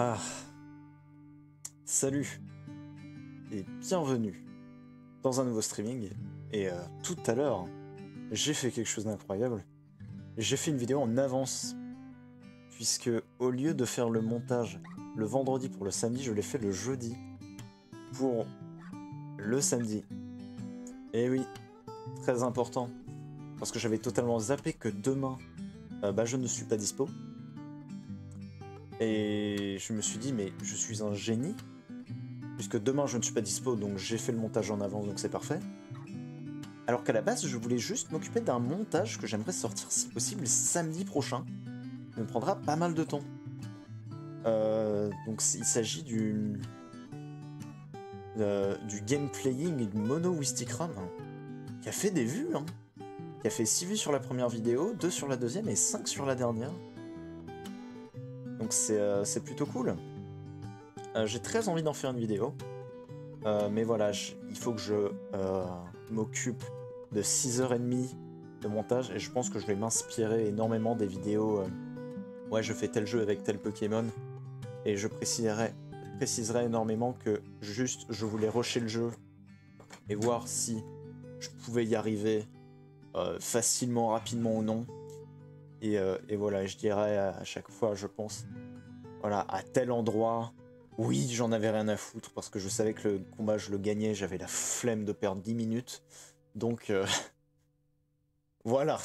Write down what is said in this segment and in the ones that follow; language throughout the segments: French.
Ah. Salut et bienvenue dans un nouveau streaming. Et euh, tout à l'heure, j'ai fait quelque chose d'incroyable. J'ai fait une vidéo en avance. Puisque au lieu de faire le montage le vendredi pour le samedi, je l'ai fait le jeudi pour le samedi. Et oui, très important. Parce que j'avais totalement zappé que demain, euh, bah, je ne suis pas dispo. Et je me suis dit, mais je suis un génie. Puisque demain, je ne suis pas dispo, donc j'ai fait le montage en avance, donc c'est parfait. Alors qu'à la base, je voulais juste m'occuper d'un montage que j'aimerais sortir, si possible, samedi prochain. Ça me prendra pas mal de temps. Euh, donc il s'agit du... Euh, du gameplaying Mono Wistikram, qui a fait des vues, hein. qui a fait 6 vues sur la première vidéo, 2 sur la deuxième et 5 sur la dernière. Donc euh, c'est plutôt cool. Euh, j'ai très envie d'en faire une vidéo. Euh, mais voilà, il faut que je m'occupe de 6h30 de montage et je pense que je vais m'inspirer énormément des vidéos. ouais, je fais tel jeu avec tel Pokémon et je préciserai, préciserai énormément que juste je voulais rusher le jeu et voir si je pouvais y arriver facilement, rapidement ou non. Euh, et, voilà, je dirais à chaque fois, je pense, voilà, à tel endroit, oui, j'en avais rien à foutre parce que je savais que le combat, je le gagnais, j'avais la flemme de perdre 10 minutes. Donc, euh, voilà.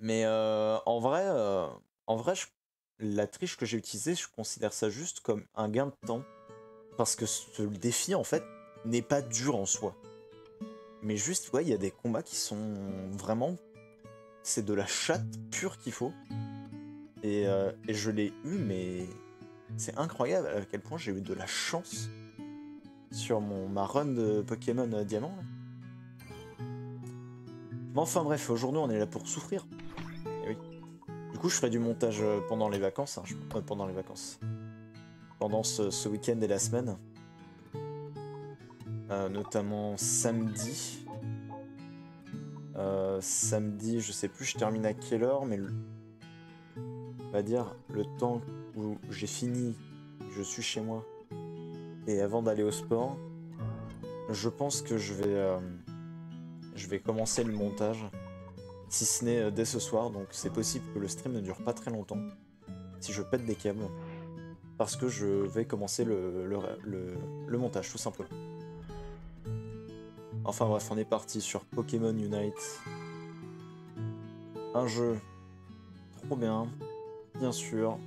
Mais euh, en vrai, en vrai la triche que j'ai utilisée, je considère ça juste comme un gain de temps. Parce que ce défi, en fait, n'est pas dur en soi. Mais juste, ouais, il y a des combats qui sont vraiment c'est de la chatte pure qu'il faut. Euh, et, je l'ai eu, mais c'est incroyable à quel point j'ai eu de la chance sur mon, ma run de Pokémon euh, Diamant. enfin bref, aujourd'hui on est là pour souffrir. Et oui. Du coup, je ferai du montage euh, pendant les vacances. Hein, pendant les vacances. Pendant ce, week-end et la semaine. notamment samedi. Euh, samedi, je sais plus, je termine à quelle heure, mais on va dire le temps où j'ai fini, je suis chez moi, et avant d'aller au sport, je pense que je vais, euh, je vais commencer le montage, si ce n'est euh, dès ce soir, donc c'est possible que le stream ne dure pas très longtemps, si je pète des câbles, parce que je vais commencer le, le montage, tout simplement. Enfin bref, on est parti sur Pokémon Unite. Un jeu trop bien, bien sûr.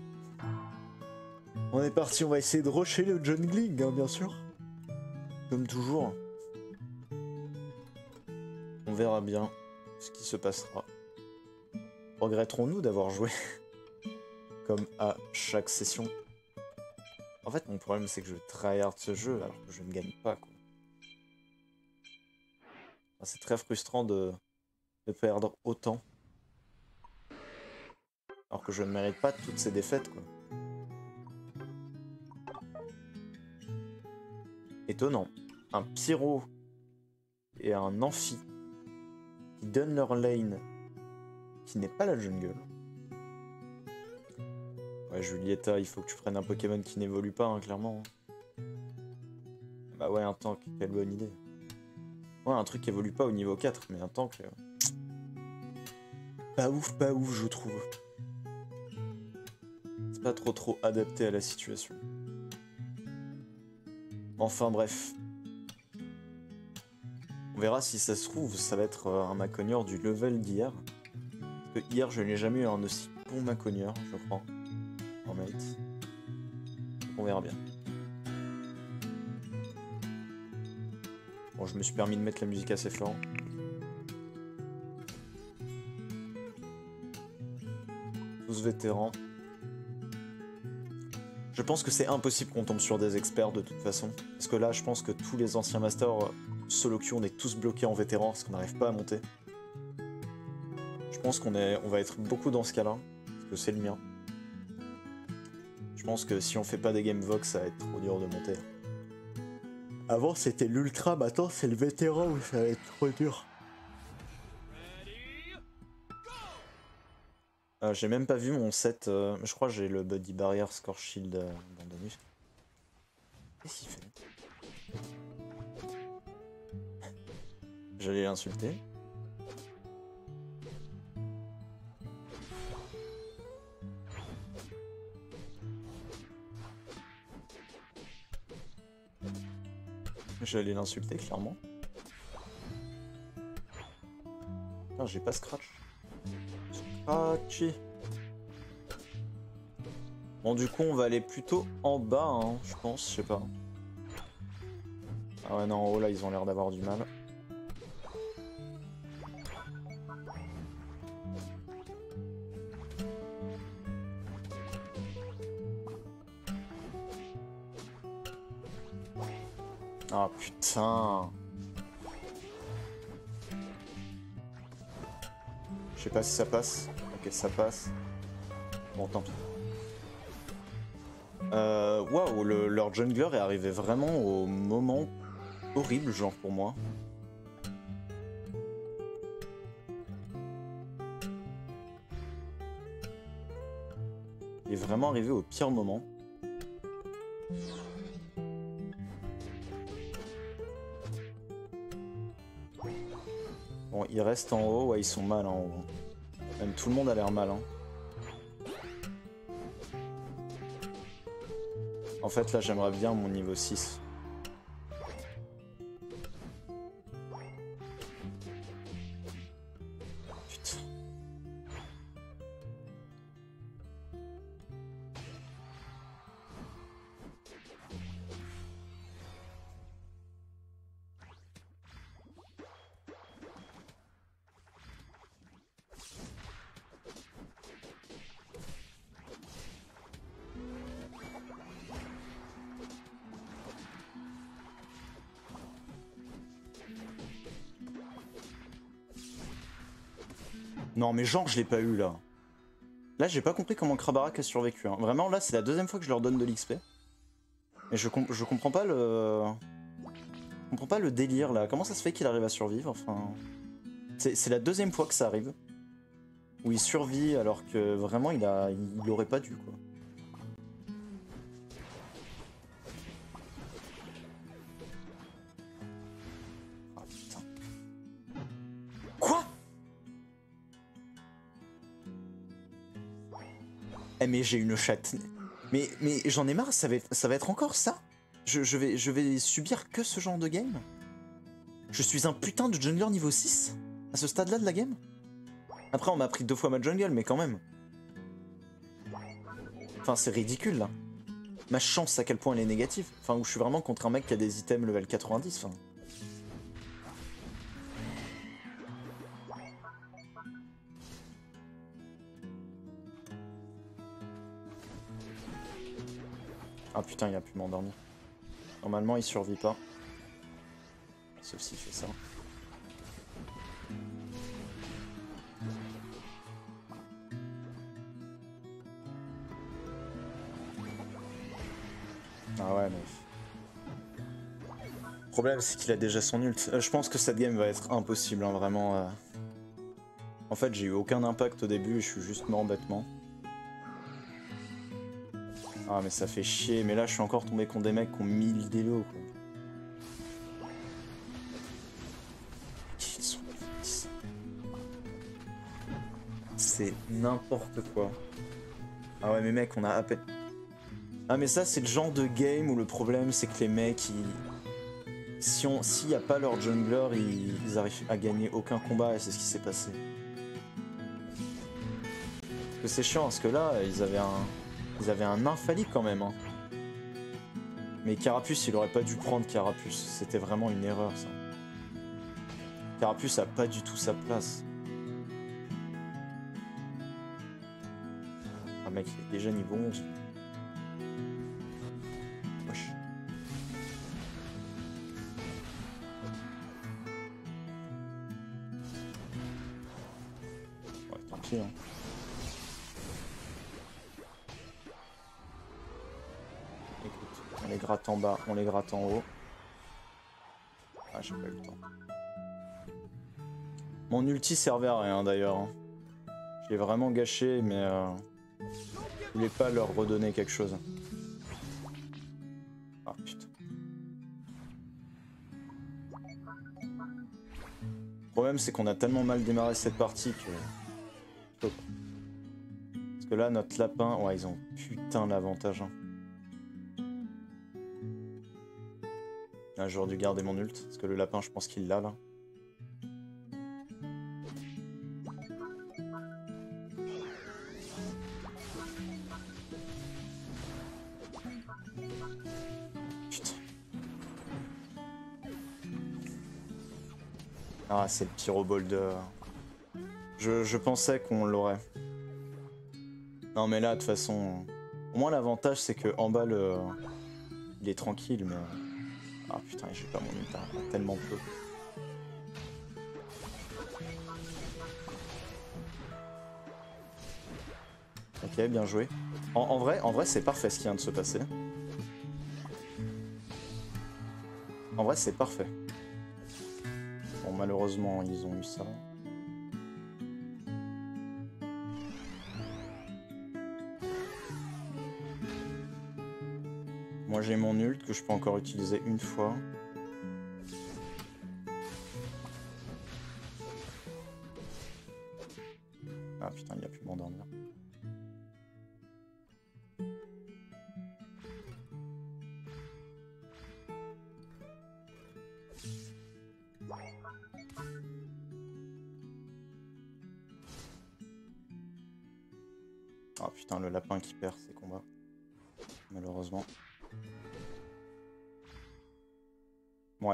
On est parti, on va essayer de rusher le jungling, hein, bien sûr. Comme toujours. On verra bien ce qui se passera. Regretterons-nous d'avoir joué comme à chaque session? En fait, mon problème, c'est que je tryhard ce jeu alors que je ne gagne pas, quoi. C'est très frustrant de, perdre autant. Alors que je ne mérite pas toutes ces défaites. Étonnant. Un Pyro et un Amphi qui donnent leur lane qui n'est pas la jungle. Ouais, Julieta, il faut que tu prennes un Pokémon qui n'évolue pas, hein, clairement. Bah ouais, un tank, quelle bonne idée. Ouais, un truc qui évolue pas au niveau 4, mais un tank... Euh, pas ouf, pas ouf, je trouve. C'est pas trop trop adapté à la situation. Enfin bref. On verra si ça se trouve, ça va être euh, un Maconior du level d'hier. Parce que hier, je n'ai jamais eu un aussi bon Maconior, je crois, en mate. on verra bien. Je me suis permis de mettre la musique assez fort. Tous vétérans. Je pense que c'est impossible qu'on tombe sur des experts de toute façon. Parce que là, je pense que tous les anciens masters euh, solo queue, on est tous bloqués en vétérans parce qu'on n'arrive pas à monter. Je pense qu'on on va être beaucoup dans ce cas-là. Parce que c'est le mien. Je pense que si on fait pas des game vox, ça va être trop dur de monter. Avant c'était l'ultra, maintenant c'est le vétéran où ça va être trop dur. Euh, j'ai même pas vu mon set. euh, je crois que j'ai le Body Barrier Score Shield euh, abandonné. Qu'est-ce qu'il fait? J'allais l'insulter. J'allais l'insulter clairement. Non, j'ai pas scratch. Scratchy. Bon, du coup, on va aller plutôt en bas, hein, je pense, je sais pas. Ah ouais, non, en haut, là, ils ont l'air d'avoir du mal. Je sais pas si ça passe. Ok, ça passe. Bon, tant pis. Euh, Waouh, le- leur jungler est arrivé vraiment au moment horrible, genre pour moi. Il est vraiment arrivé au pire moment. Ils restent en haut, ouais, ils sont mal en haut. Même tout le monde a l'air mal. Hein. En fait, là, j'aimerais bien mon niveau 6. Mais genre, je l'ai pas eu là. Là, j'ai pas compris comment Krabarak a survécu. hein. Vraiment, là, c'est la deuxième fois que je leur donne de l'XP. Mais je, com- je comprends pas le. Je comprends pas le délire là. Comment ça se fait qu'il arrive à survivre Enfin? C'est c'est la deuxième fois que ça arrive. Où il survit alors que vraiment il a. Il aurait pas dû quoi. Mais j'ai une chatte. Mais, mais j'en ai marre, ça va être, ça va être encore ça? Je, je vais, je vais subir que ce genre de game? Je suis un putain de jungler niveau 6 À ce stade-là de la game? Après on m'a pris deux fois ma jungle, mais quand même. Enfin c'est ridicule là. Ma chance à quel point elle est négative. Enfin où je suis vraiment contre un mec qui a des items level 90. Enfin. Ah putain, il a pu m'endormir. Normalement, il survit pas. Sauf s'il fait ça. Ah ouais, mais... Le problème, c'est qu'il a déjà son ult. Euh, je pense que cette game va être impossible, hein, vraiment. euh. En fait, j'ai eu aucun impact au début je suis juste mort bêtement. Ah mais ça fait chier, mais là je suis encore tombé contre des mecs qui ont 1000 délos quoi. Qu'ils sont fils. C'est n'importe quoi. Ah ouais mais mec on a à. Ah mais ça c'est le genre de game où le problème c'est que les mecs ils... Si on... S'il n'y a pas leur jungler, ils... ils arrivent à gagner aucun combat et c'est ce qui s'est passé. Parce que c'est chiant parce que là ils avaient un... Ils avaient un infali quand même. Hein. Mais Carapuce, il aurait pas dû prendre Carapuce. C'était vraiment une erreur, ça. Carapuce a pas du tout sa place. Ah mec, il est déjà niveau 11. En bas, on les gratte en haut. Ah, j'ai pas eu le temps. Mon ulti servait à rien d'ailleurs. hein. Je l'ai vraiment gâché, mais euh, je voulais pas leur redonner quelque chose. Ah putain. Le problème, c'est qu'on a tellement mal démarré cette partie que... Parce que là, notre lapin... Ouais, ils ont putain l'avantage. Hein. Ah, j'aurais dû garder mon ult, parce que le lapin, je pense qu'il l'a, là. Ah, c'est le pyrobolder. Je, je pensais qu'on l'aurait. Non, mais là, de toute façon... Au moins, l'avantage, c'est que en bas, le... il est tranquille, mais... Ah putain, j'ai pas mon ult, tellement peu. Ok, bien joué. En, vrai, en vrai c'est parfait ce qui vient de se passer. En vrai, c'est parfait. Bon, malheureusement, ils ont eu ça. Moi j'ai mon ult que je peux encore utiliser une fois.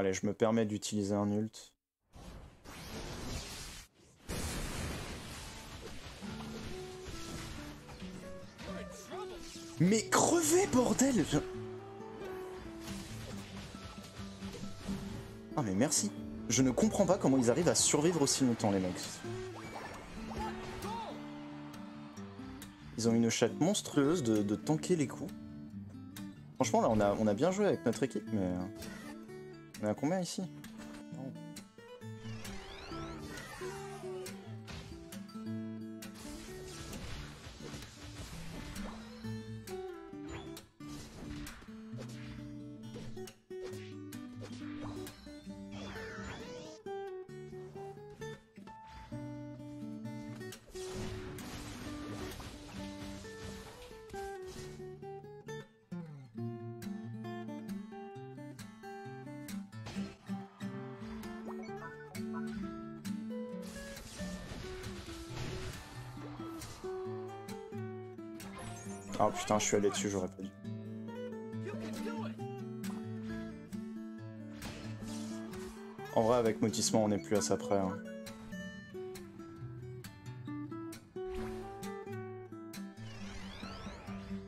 Allez, je me permets d'utiliser un ult. Mais crevez bordel Ah mais merci. Je ne comprends pas comment ils arrivent à survivre aussi longtemps les mecs. Ils ont une chatte monstrueuse de, de tanker les coups. Franchement là on a, on a bien joué avec notre équipe mais... On est à combien ici? Oh putain, je suis allé dessus, j'aurais pas dû. En vrai, avec motissement, on n'est plus à ça près. Hein.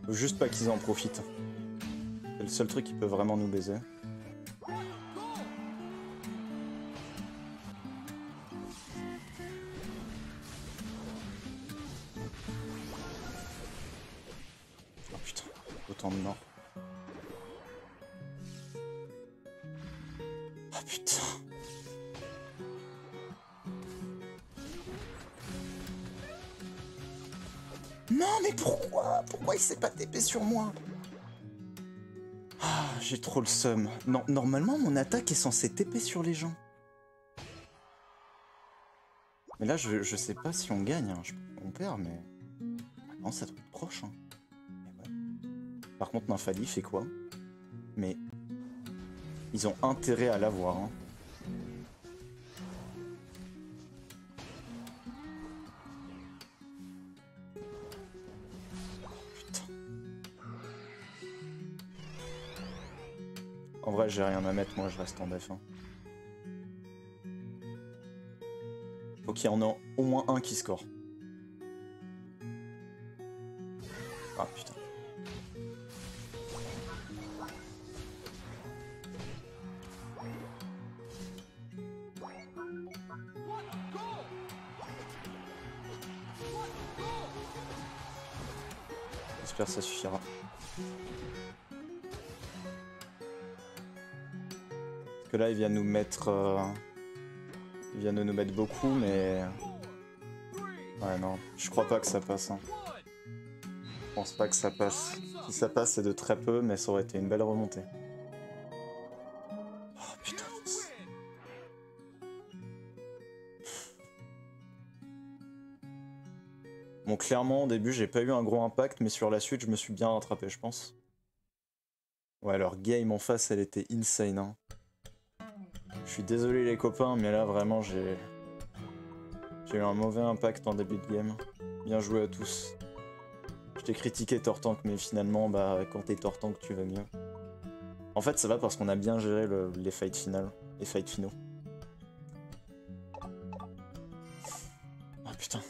Juste pas qu'ils en profitent. C'est le seul truc qui peut vraiment nous baiser. Moi. Ah, j'ai trop le seum. Non, normalement, mon attaque est censée TP sur les gens. Mais là, je, sais pas si on gagne. Hein. on perd, mais... Non, ça doit proche. Hein. Par contre, Nymphali fait quoi? Mais... Ils ont intérêt à l'avoir. Hein. J'ai rien à mettre, moi je reste en def. Hein. Faut qu'il en ait au moins un qui score. Ah putain. J'espère que ça suffira. Là, il vient nous mettre... Euh, il vient de nous mettre beaucoup, mais... Ouais, non, je crois pas que ça passe. Hein. Je pense pas que ça passe. Si ça passe, c'est de très peu, mais ça aurait été une belle remontée. Oh putain. Bon, clairement, au début, j'ai pas eu un gros impact, mais sur la suite, je me suis bien rattrapé, je pense. Ouais, leur game en face, elle était insane. Hein. Je suis désolé les copains, mais là, vraiment, j'ai... J'ai eu un mauvais impact en début de game. Bien joué à tous. Je t'ai critiqué Tortank, mais finalement, bah, quand t'es Tortank, tu vas mieux. En fait, ça va parce qu'on a bien géré les fights finales, les fights finaux. Oh putain.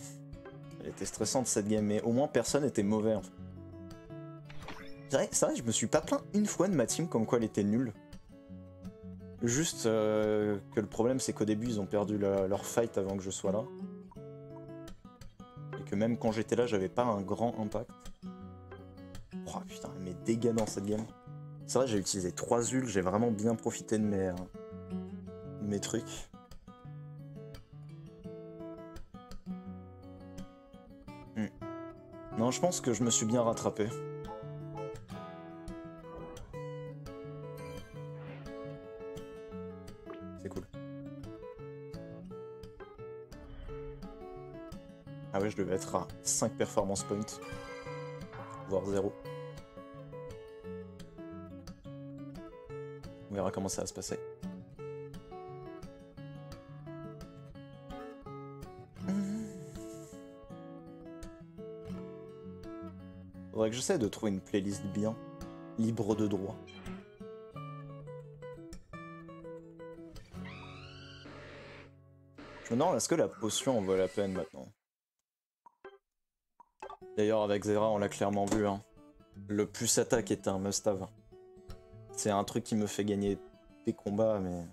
Elle était stressante cette game, mais au moins personne était mauvais en fait. C'est vrai, vrai, je me suis pas plaint une fois de ma team comme quoi elle était nulle. Juste euh, que le problème c'est qu'au début ils ont perdu leur fight avant que je sois là. Et que même quand j'étais là j'avais pas un grand impact. Oh putain, mes dégâts dans cette game. C'est vrai j'ai utilisé 3 ults, j'ai vraiment bien profité de mes, euh, mes trucs. Hmm. Non, je pense que je me suis bien rattrapé. Je devais être à 5 performance points, voire 0. On verra comment ça va se passer. Faudrait que j'essaie de trouver une playlist bien, libre de droit. Je me demande, est-ce que la potion en vaut la peine maintenant? D'ailleurs, avec Zera, on l'a clairement vu. Hein. Le plus attaque est un must-have. C'est un truc qui me fait gagner des combats, mais...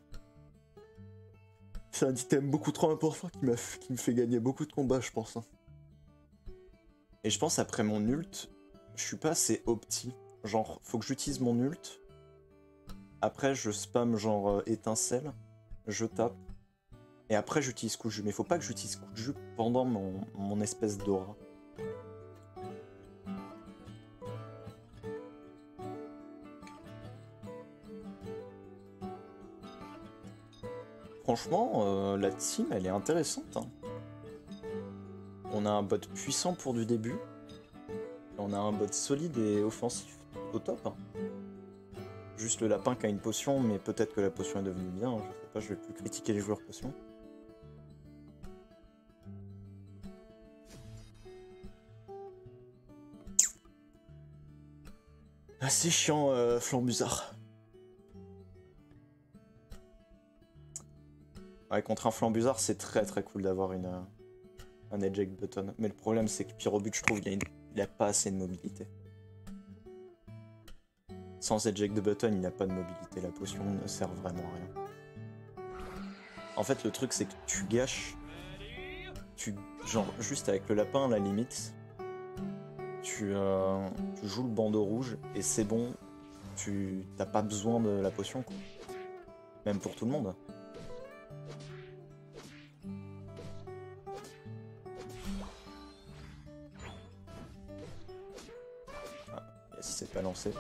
C'est un item beaucoup trop important qui, qui me fait gagner beaucoup de combats, je pense. Hein. Et je pense après mon ult, je suis pas assez opti. Genre, faut que j'utilise mon ult. Après, je spam genre euh, étincelle. Je tape. Et après, j'utilise coup de jus. Mais faut pas que j'utilise coup de jus pendant mon, mon espèce d'aura. Franchement, euh, la team, elle est intéressante. Hein. On a un bot puissant pour du début. On a un bot solide et offensif au top. Hein. Juste le lapin qui a une potion, mais peut-être que la potion est devenue bien. Je sais pas, je vais plus critiquer les joueurs potions. Ah, c'est chiant, euh, Flambuzard. Ouais, contre un flambuzard, c'est très très cool d'avoir une euh, un eject button. Mais le problème, c'est que Pyrobut, je trouve, il a, a pas assez de mobilité. Sans eject button, il n'a pas de mobilité. La potion ne sert vraiment à rien. En fait, le truc, c'est que tu gâches. Tu, genre, juste avec le lapin, à la limite, tu, euh, tu joues le bandeau rouge et c'est bon. Tu n'as pas besoin de la potion, quoi. Même pour tout le monde. Pas lancé.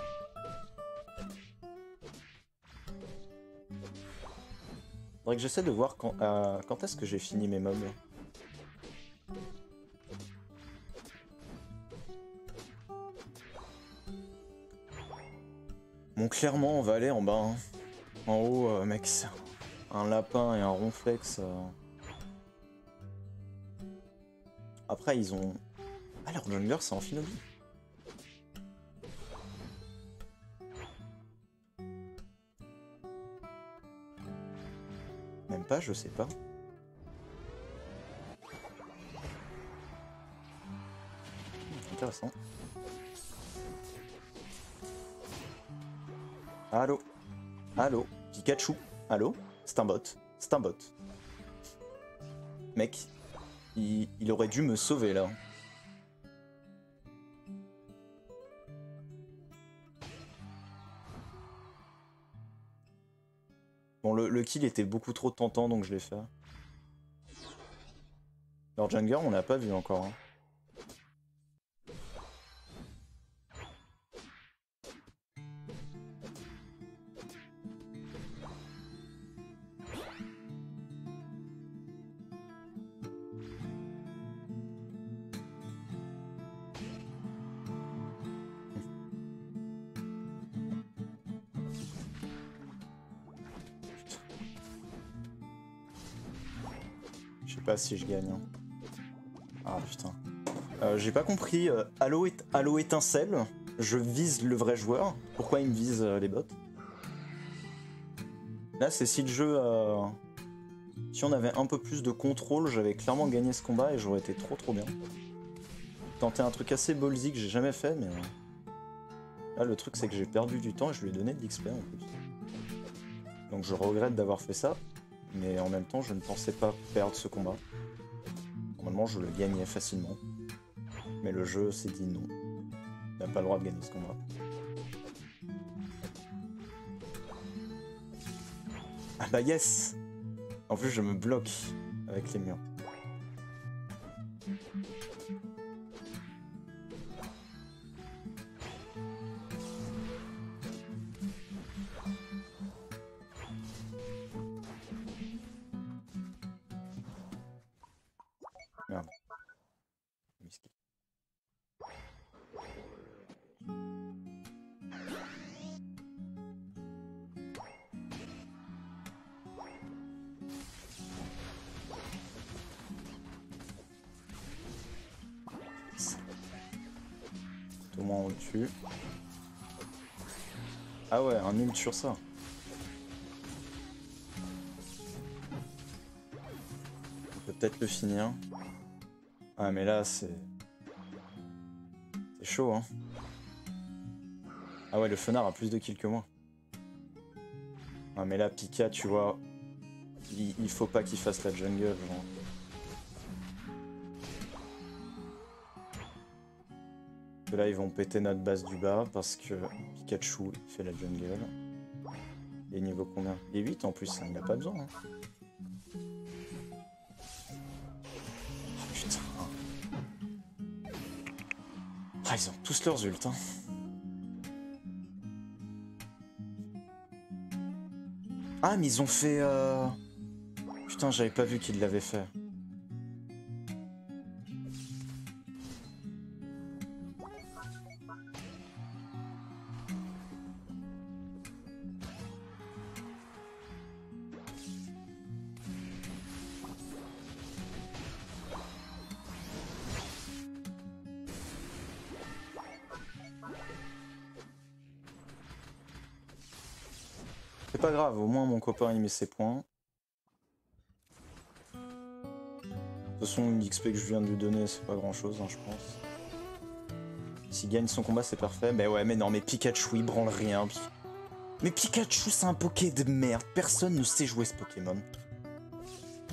Faudrait que j'essaie de voir quand, euh, quand est-ce que j'ai fini mes mobs. Bon, clairement, on va aller en bas. Hein. En haut, euh, mec, un lapin et un ronflex. Euh. Après, ils ont... Ah, leur jungler, c'est en finobie. Je sais pas. Intéressant. Allô Allô Pikachu Allô C'est un bot. C'est un bot. Mec, il aurait dû me sauver là. Le, kill était beaucoup trop tentant, donc je l'ai fait. Leur jungler, on n'a pas vu encore. Hein. Si je gagne. hein. Ah putain. Euh, J'ai pas compris. Euh, Halo, étincelle. Je vise le vrai joueur. Pourquoi il me vise euh, les bots? Là, c'est si le jeu. Si on avait un peu plus de contrôle, j'avais clairement gagné ce combat et j'aurais été trop trop bien. Tenter un truc assez ballsy que j'ai jamais fait, mais. Là, le truc, c'est que j'ai perdu du temps et je lui ai donné de l'XP en plus. Donc je regrette d'avoir fait ça, mais en même temps, je ne pensais pas perdre ce combat. Normalement, je le gagnais facilement. Mais le jeu s'est dit non. Il n'a pas le droit de gagner ce combat. Ah bah yes En plus, je me bloque avec les murs. Sur ça. On peut peut-être le finir. Ah mais là c'est... C'est chaud hein. Ah ouais le Fenard a plus de kills que moi. Ah mais là Pika tu vois... Il, il faut pas qu'il fasse la jungle genre. Que là ils vont péter notre base du bas parce que Pikachu fait la jungle. Il est niveau combien Il est 8 en plus, hein, il a pas besoin. hein. Putain. Ah, ils ont tous leurs ult. Hein. Ah, mais ils ont fait. euh, Putain, j'avais pas vu qu'ils l'avaient fait. Copain il met ses points. De toute façon, l'XP que je viens de lui donner, c'est pas grand chose, je pense. S'il gagne son combat, c'est parfait. Mais ouais, mais non, mais Pikachu, il branle rien. Mais Pikachu, c'est un Poké de merde. Personne ne sait jouer ce Pokémon.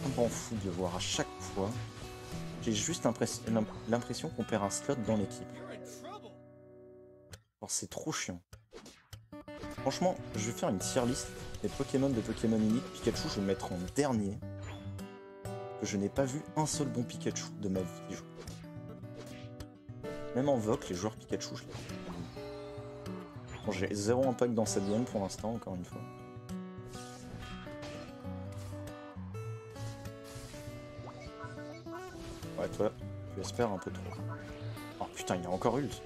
Je m'en fous de le voir à chaque fois. J'ai juste l'impress- l'im- l'impression qu'on perd un slot dans l'équipe. Alors, c'est trop chiant. Franchement, je vais faire une tier list des Pokémon de Pokémon Unique. Pikachu, je vais le mettre en dernier. Je n'ai pas vu un seul bon Pikachu de ma vie. Même en VOC, les joueurs Pikachu, je les Bon, j'ai zéro impact dans cette game pour l'instant, encore une fois. Ouais, toi, tu espères un peu trop. Oh putain, il y a encore ult.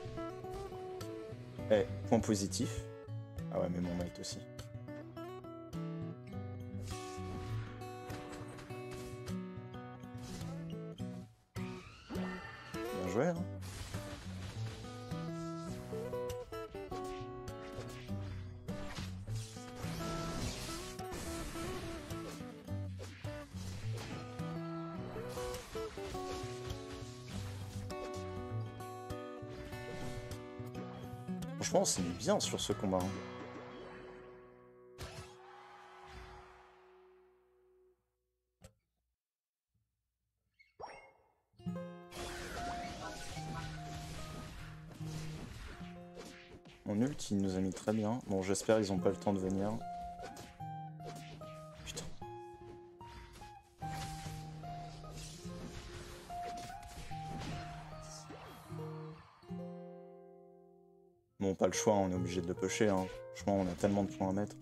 Eh, point positif. Ah ouais, mais mon mate aussi. Bien sur ce combat. Mon ult, il nous a mis très bien. Bon, j'espère ils ont pas le temps de venir. Le choix, on est obligé de le pusher. Hein. Franchement, on a tellement de points à mettre.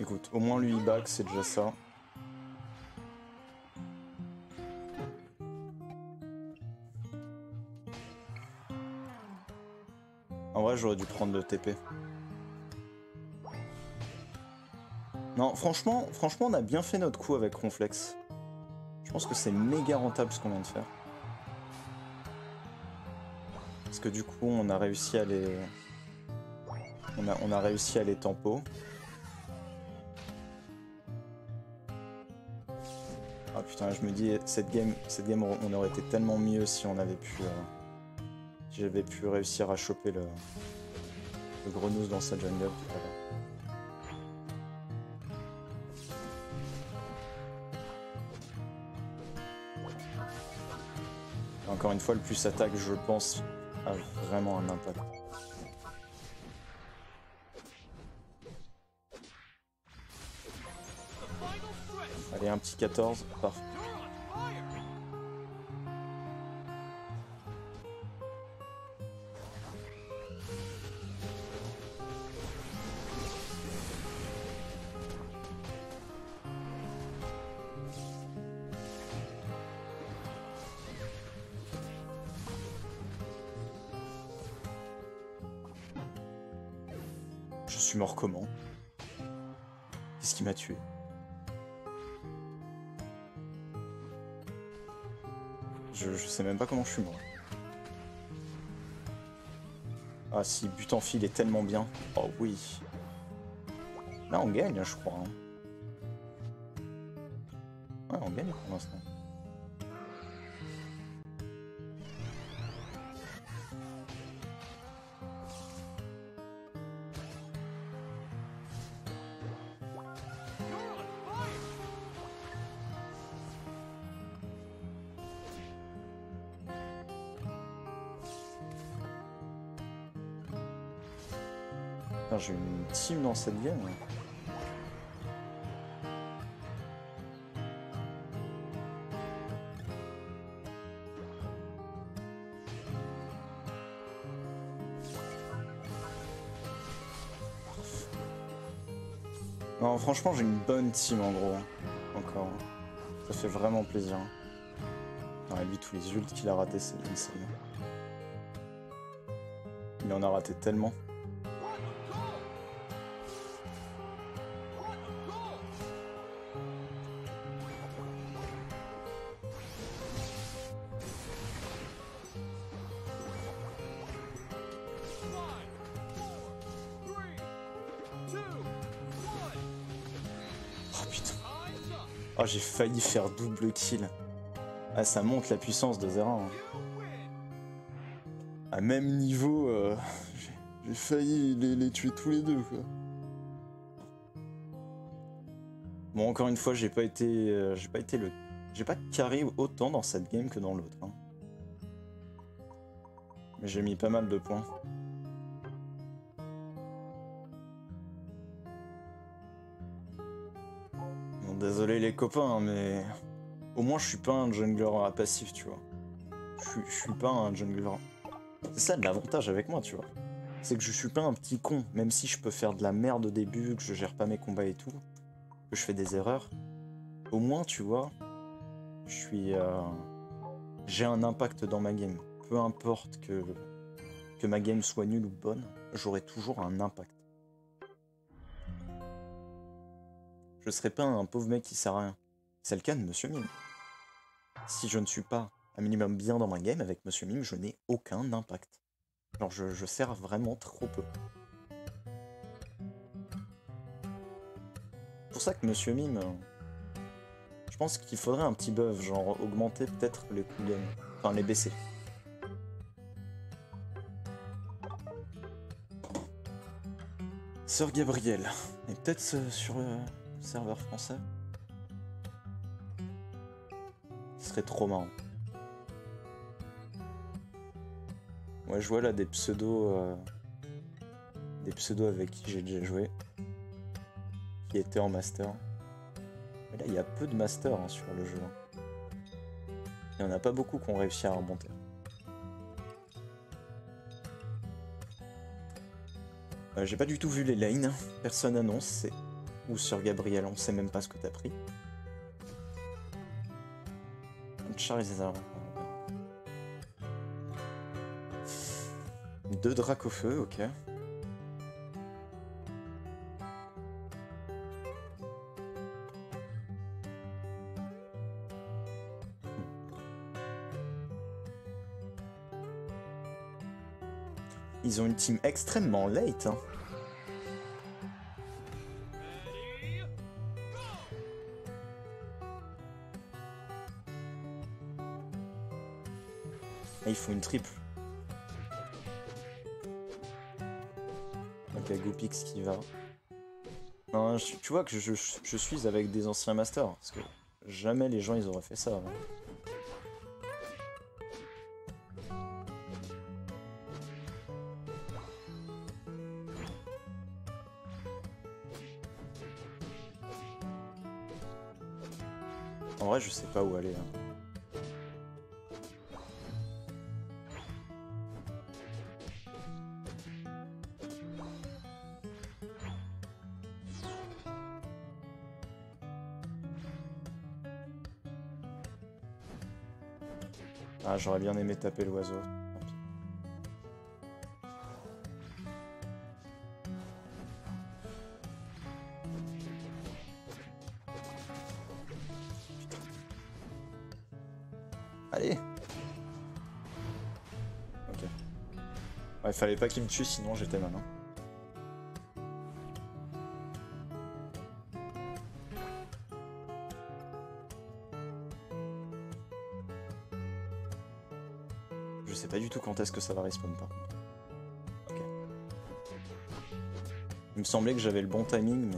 Écoute, au moins lui il back, c'est déjà ça. J'aurais dû prendre le TP. Non, franchement, franchement, on a bien fait notre coup avec Ronflex. Je pense que c'est méga rentable ce qu'on vient de faire. Parce que du coup, on a réussi à les... On a, on a réussi à les tempo. Ah putain, je me dis, cette game, cette game, on aurait été tellement mieux si on avait pu... Euh, j'avais pu réussir à choper le, le grenouille dans sa jungle. Encore une fois, le plus attaque, je pense, a vraiment un impact. Allez, un petit 14, parfait. Je. Ah si, but en fil est tellement bien. Oh oui. Là on gagne je crois. hein. Ouais on gagne pour l'instant. Dans cette game. Non, franchement, j'ai une bonne team en gros. Encore. Ça fait vraiment plaisir. Non, et lui, tous les ults qu'il a ratés, c'est insane. Il en a raté tellement. J'ai failli faire double kill. Ah, ça monte la puissance de Zera. hein. À même niveau, euh, j'ai- failli les, tuer tous les deux, quoi. Bon, encore une fois, j'ai pas été, euh, j'ai pas été le, j'ai pas carry autant dans cette game que dans l'autre. hein. Mais j'ai mis pas mal de points. Les copains, hein, mais au moins je suis pas un jungler à passif, tu vois. Je suis- je suis pas un jungler. C'est ça l'avantage avec moi, tu vois. C'est que je suis pas un petit con, même si je peux faire de la merde au début, que je gère pas mes combats et tout, que je fais des erreurs. Au moins, tu vois, je suis. euh, J'ai un impact dans ma game. Peu importe que, que ma game soit nulle ou bonne, j'aurai toujours un impact. Je serai pas un pauvre mec qui sert à rien. C'est le cas de Monsieur Mime. Si je ne suis pas un minimum bien dans ma game, avec Monsieur Mime, je n'ai aucun impact. Genre, je, sers vraiment trop peu. C'est pour ça que Monsieur Mime, euh, je pense qu'il faudrait un petit buff, genre augmenter peut-être les cooldowns, enfin les baisser. Sœur Gabriel, et peut-être euh, sur le serveur français Ce serait trop marrant. Ouais, je vois là des pseudos... euh, Des pseudos avec qui j'ai déjà joué. Qui étaient en master. Mais là, il y a peu de masters hein, sur le jeu. hein. Il n'y en a pas beaucoup qui ont réussi à remonter. Euh, J'ai pas du tout vu les lanes. Personne annonce. c'est- Ou sur Gabriel, on sait même pas ce que t'as pris. Charizard. Deux dracs au feu, ok. Ils ont une team extrêmement late. Hein. Une triple. Ok, Goopix qui va. Tu vois que je, suis avec des anciens masters. Parce que jamais les gens ils auraient fait ça. avant. Bien aimé taper l'oiseau. Allez Ok. Ouais, fallait pas qu'il me tue, sinon j'étais malin. Quand est-ce que ça va respawn par contre. Il me semblait que j'avais le bon timing, mais...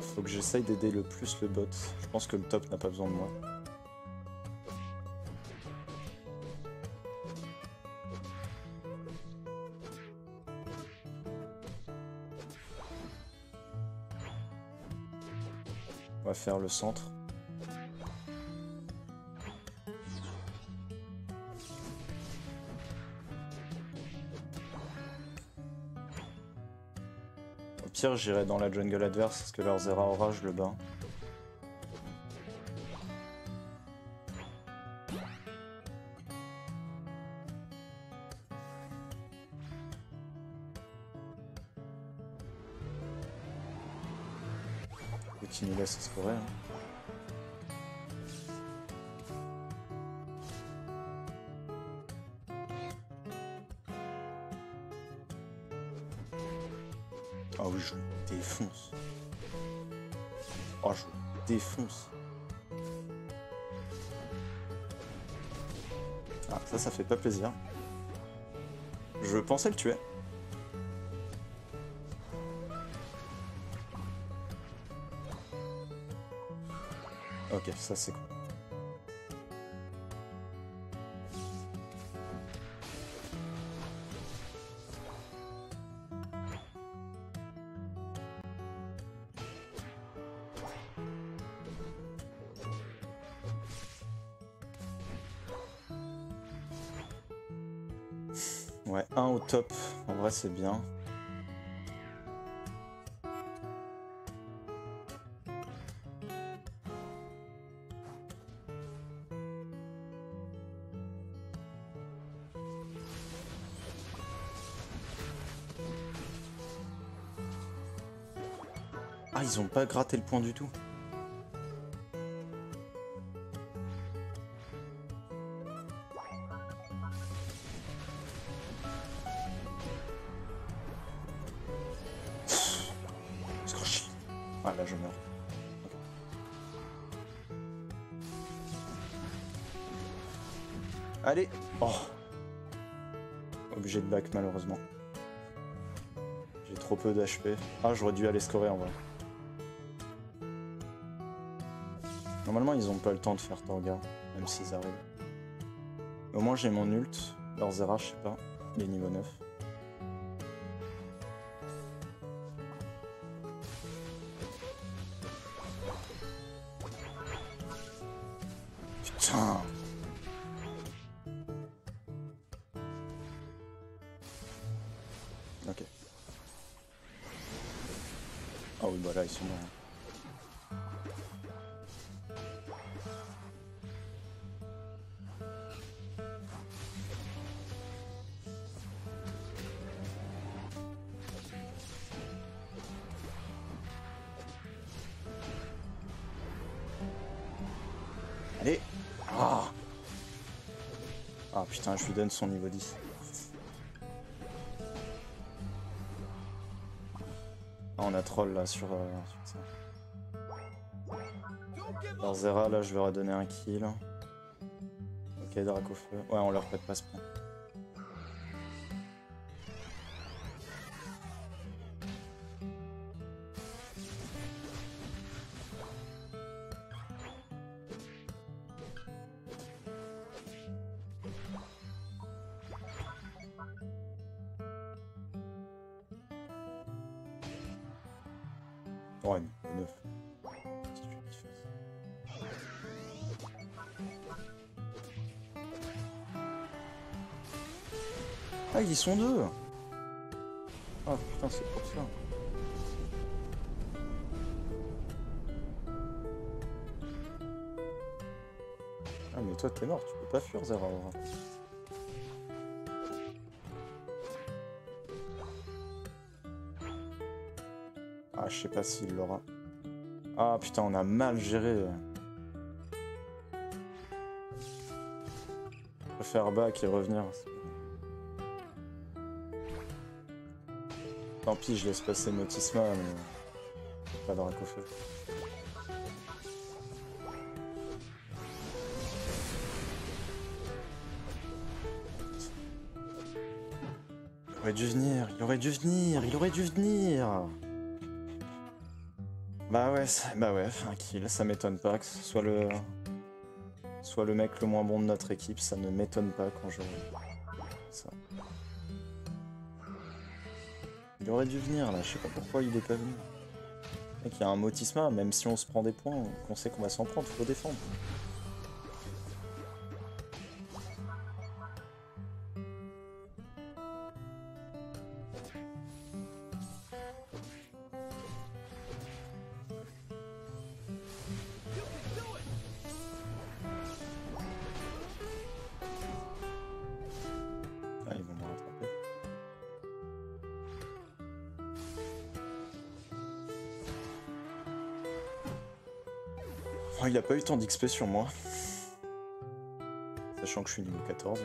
Faut que j'essaye d'aider le plus le bot. Je pense que le top n'a pas besoin de moi. On va faire le centre. J'irai dans la jungle adverse parce que leur Zera aura, je le bats. Ah oui, je le défonce. Oh, je le défonce. Ah, ça, ça fait pas plaisir. Je pensais le tuer. Ok, ça c'est cool. C'est bien. Ah, ils ont pas gratté le point du tout. Malheureusement. J'ai trop peu d'HP. Ah j'aurais dû aller scorer en vrai. Normalement, ils ont pas le temps de faire Torga, même s'ils arrivent. Au moins, j'ai mon ult. Leur Zera, je sais pas. Il est niveau 9. Putain, je lui donne son niveau 10. Ah, on a troll là sur, euh, sur ça. Alors Zera, là, je leur ai donné un kill. Ok, Dracofeu. Ouais, on leur pète pas ce point. Deux Ah. Ah mais toi t'es mort, tu peux pas fuir Zera. Aura. Ah je sais pas s'il l'aura. Ah putain on a mal géré. Je faire back et revenir. Tant pis je laisse passer Motisma mais pas Dracofeu. Il aurait dû venir, il aurait dû venir, il aurait dû venir Bah ouais, bah ouais, un kill, ça m'étonne pas que ce soit le... Soit le mec le moins bon de notre équipe, ça ne m'étonne pas quand je... Il aurait dû venir là, je sais pas pourquoi il est pas venu. Mec, il y a un motisma, même si on se prend des points, qu'on sait qu'on va s'en prendre, faut défendre. Oh, il a pas eu tant d'XP sur moi. Sachant que je suis niveau 14.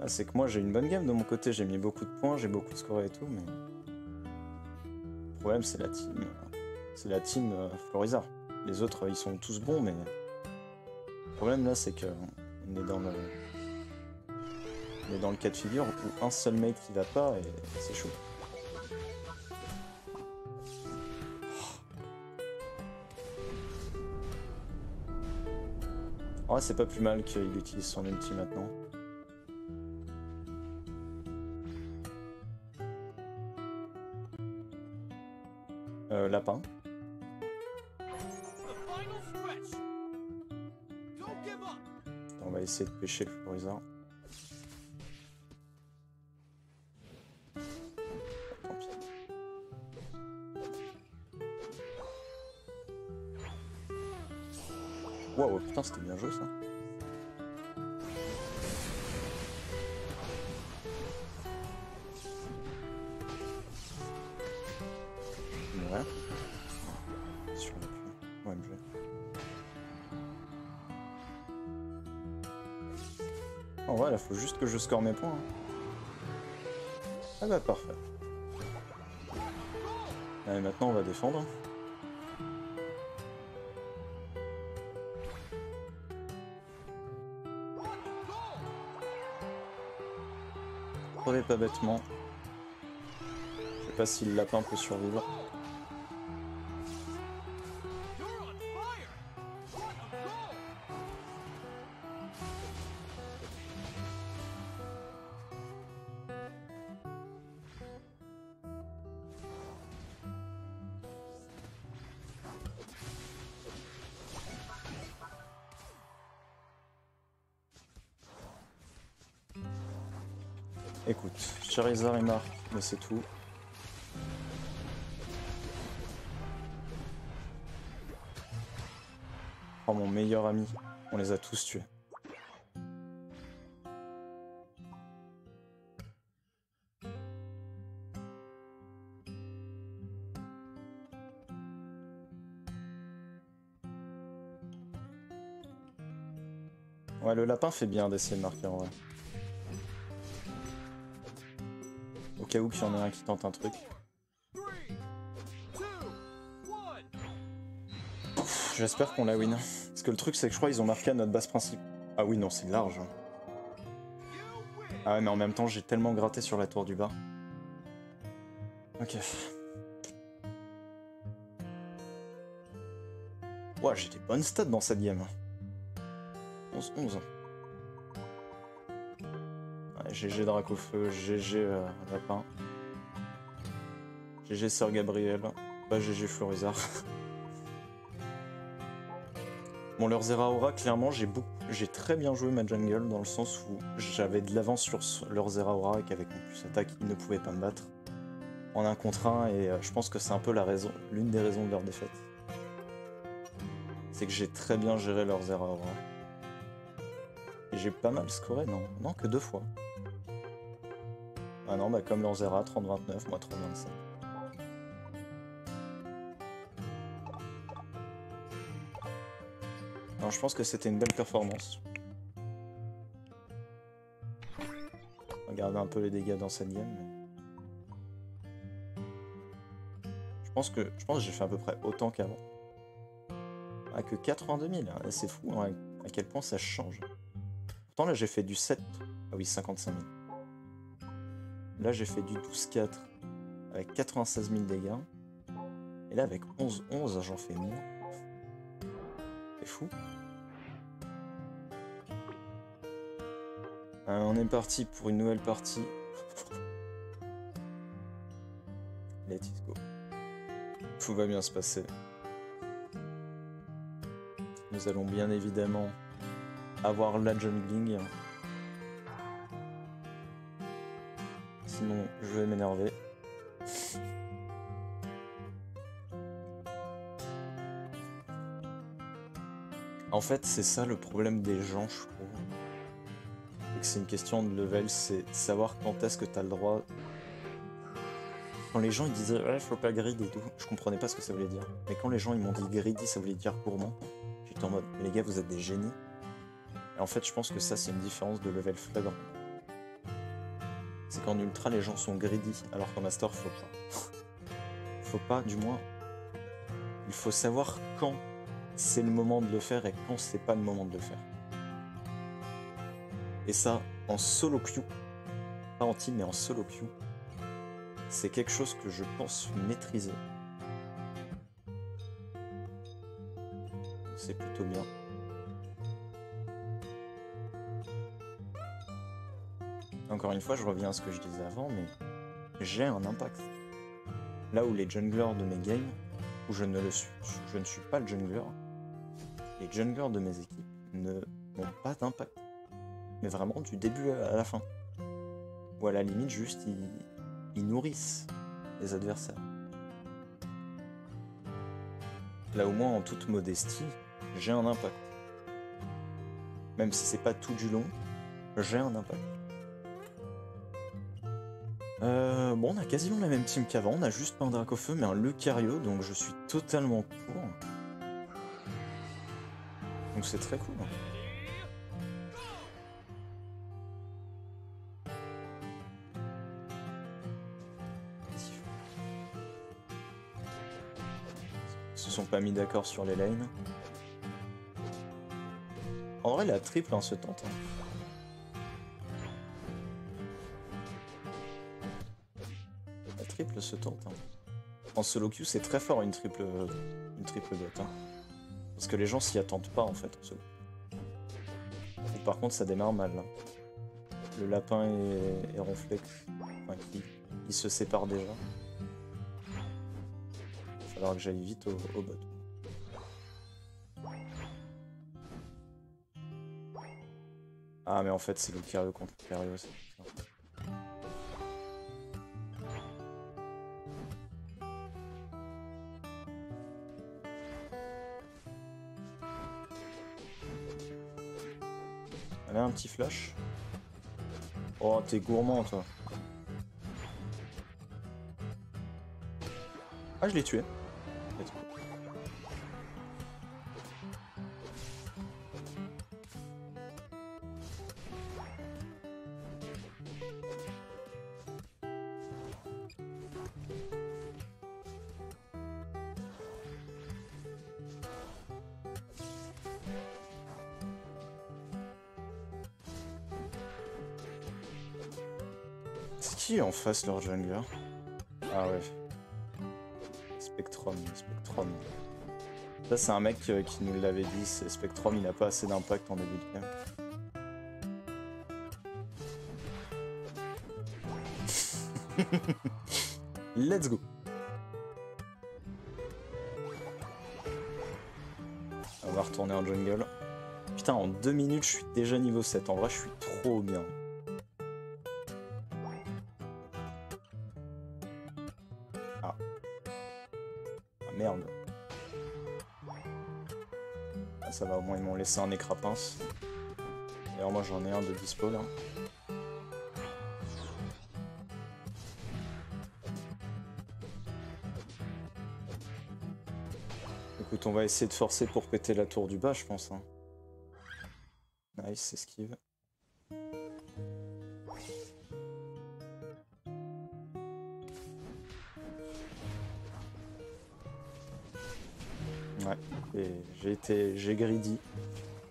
Ah, c'est que moi j'ai une bonne game de mon côté, j'ai mis beaucoup de points, j'ai beaucoup de score et tout, mais. Le problème c'est la team. C'est la team euh, Florizard. Les autres ils sont tous bons, mais. Le problème là c'est que on est dans le. On est dans le cas de figure où un seul mate qui va pas et c'est chaud. C'est pas plus mal qu'il utilise son ulti maintenant. Euh, lapin. On va essayer de pêcher le Florizard. C'était bien joué ça. Ouais. Sur. En vrai, là, faut juste que je score mes points. hein. Ah bah, parfait. Allez, maintenant, on va défendre. Pas bêtement. Je sais pas si le lapin peut survivre. Charizard mais c'est tout. Oh mon meilleur ami, on les a tous tués. Ouais, le lapin fait bien d'essayer de marquer en vrai. Cas où ait un qui tente un truc. J'espère qu'on la win. Parce que le truc, c'est que je crois qu'ils ont marqué à notre base principale. Ah oui, non, c'est large. Ah ouais, mais en même temps, j'ai tellement gratté sur la tour du bas. Ok. Ouah, j'ai des bonnes stats dans cette game. 11-11. GG Dracofeu, GG euh, Lapin. GG Sir Gabriel. Pas GG Florizard. bon, leur Zeraora, clairement, j'ai très bien joué ma jungle dans le sens où j'avais de l'avance sur leur Zeraora et qu'avec mon plus attaque, ils ne pouvaient pas me battre en un contre un et euh, je pense que c'est un peu la raison, l'une des raisons de leur défaite. C'est que j'ai très bien géré leur Zeraora. Et j'ai pas mal scoré, non Non, que deux fois. Ah non, bah comme leur Zera, 30-29, moi 30-25. Non, je pense que c'était une belle performance. Regardez un peu les dégâts dans cette game. Je pense que je pense que j'ai fait à peu près autant qu'avant. Ah, que 82 000, hein. c'est fou hein, à quel point ça change. Pourtant là j'ai fait du 7, ah oui 55 000. Là j'ai fait du 12-4 avec 96 000 dégâts. Et là avec 11-11 j'en fais moins. C'est fou. Euh, on est parti pour une nouvelle partie. Let's go. Tout va bien se passer. Nous allons bien évidemment avoir la jungling. Je vais m'énerver. En fait, c'est ça le problème des gens, je trouve. C'est une question de level, c'est savoir quand est-ce que tu as le droit. Quand les gens ils disaient ouais, faut pas grid et tout, je comprenais pas ce que ça voulait dire. Mais quand les gens ils m'ont dit greedy, ça voulait dire gourmand, j'étais en mode les gars, vous êtes des génies. Et en fait, je pense que ça, c'est une différence de level flagrant. C'est qu'en ultra, les gens sont greedy, alors qu'en master, faut pas. faut pas, du moins. Il faut savoir quand c'est le moment de le faire et quand c'est pas le moment de le faire. Et ça, en solo queue, pas en team, mais en solo queue, c'est quelque chose que je pense maîtriser. C'est plutôt bien. Encore une fois, je reviens à ce que je disais avant, mais j'ai un impact. Là où les junglers de mes games, où je ne, suis, pas le jungler, les junglers de mes équipes ne n'ont pas d'impact mais vraiment du début à la fin. Ou à la limite, juste, ils, nourrissent les adversaires. Là, au moins, en toute modestie, j'ai un impact. Même si c'est pas tout du long, j'ai un impact. Euh, bon, on a quasiment la même team qu'avant, on a juste pas un Dracofeu, mais un Lucario, donc je suis totalement pour. Donc c'est très cool. pas mis d'accord sur les lanes. En vrai, la triple en se tente. Hein. Se tente. Hein. En solo queue, c'est très fort une triple, une triple dot. Hein. Parce que les gens s'y attendent pas en fait en solo. par contre, ça démarre mal. Le lapin et Ronflex, enfin, ils se séparent déjà falloir que j'aille vite au, bot. Ah mais en fait c'est Lucario contre Lucario. Flash. Oh, t'es gourmand, toi. Ah, je l'ai tué. Face leur jungler Ah ouais. Spectrum, Spectrum. Ça c'est un mec euh, qui nous l'avait dit, Spectrum il n'a pas assez d'impact en début de game. Let's go On va retourner en jungle. Putain, en deux minutes, je suis déjà niveau 7. En vrai, je suis trop bien. M'ont laissé un écrapince. D'ailleurs, moi j'en ai un de dispo là. Écoute, on va essayer de forcer pour péter la tour du bas, je pense. hein. Nice, esquive. Ouais, j'ai été... j'ai greedy.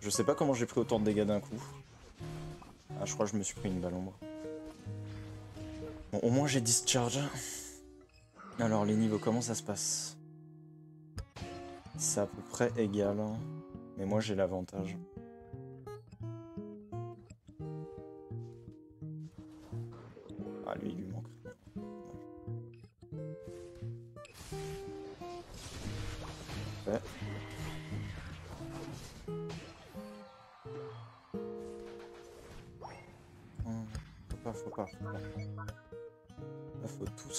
Je sais pas comment j'ai pris autant de dégâts d'un coup. Ah, je crois que je me suis pris une balle ombre. Bon, au moins j'ai discharge. Alors, les niveaux, comment ça se passe? C'est à peu près égal. hein. Mais moi, j'ai l'avantage.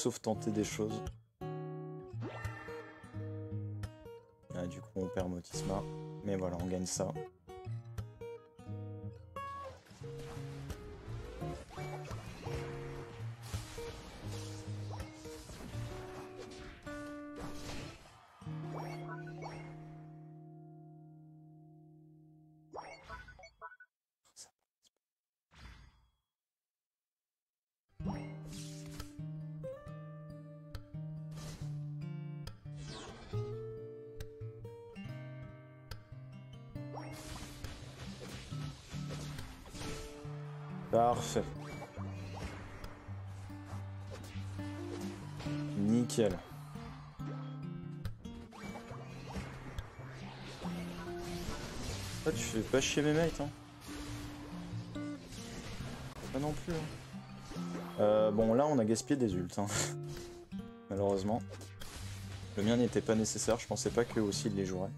Sauf tenter des choses. Ah, du coup, on perd Motisma. Mais voilà, on gagne ça. Parfait. Nickel. Ah, tu fais pas chier mes mates, hein. Pas non plus, hein. Euh, bon, là, on a gaspillé des ults, hein. Malheureusement. Le mien n'était pas nécessaire, je pensais pas qu'eux aussi ils les joueraient.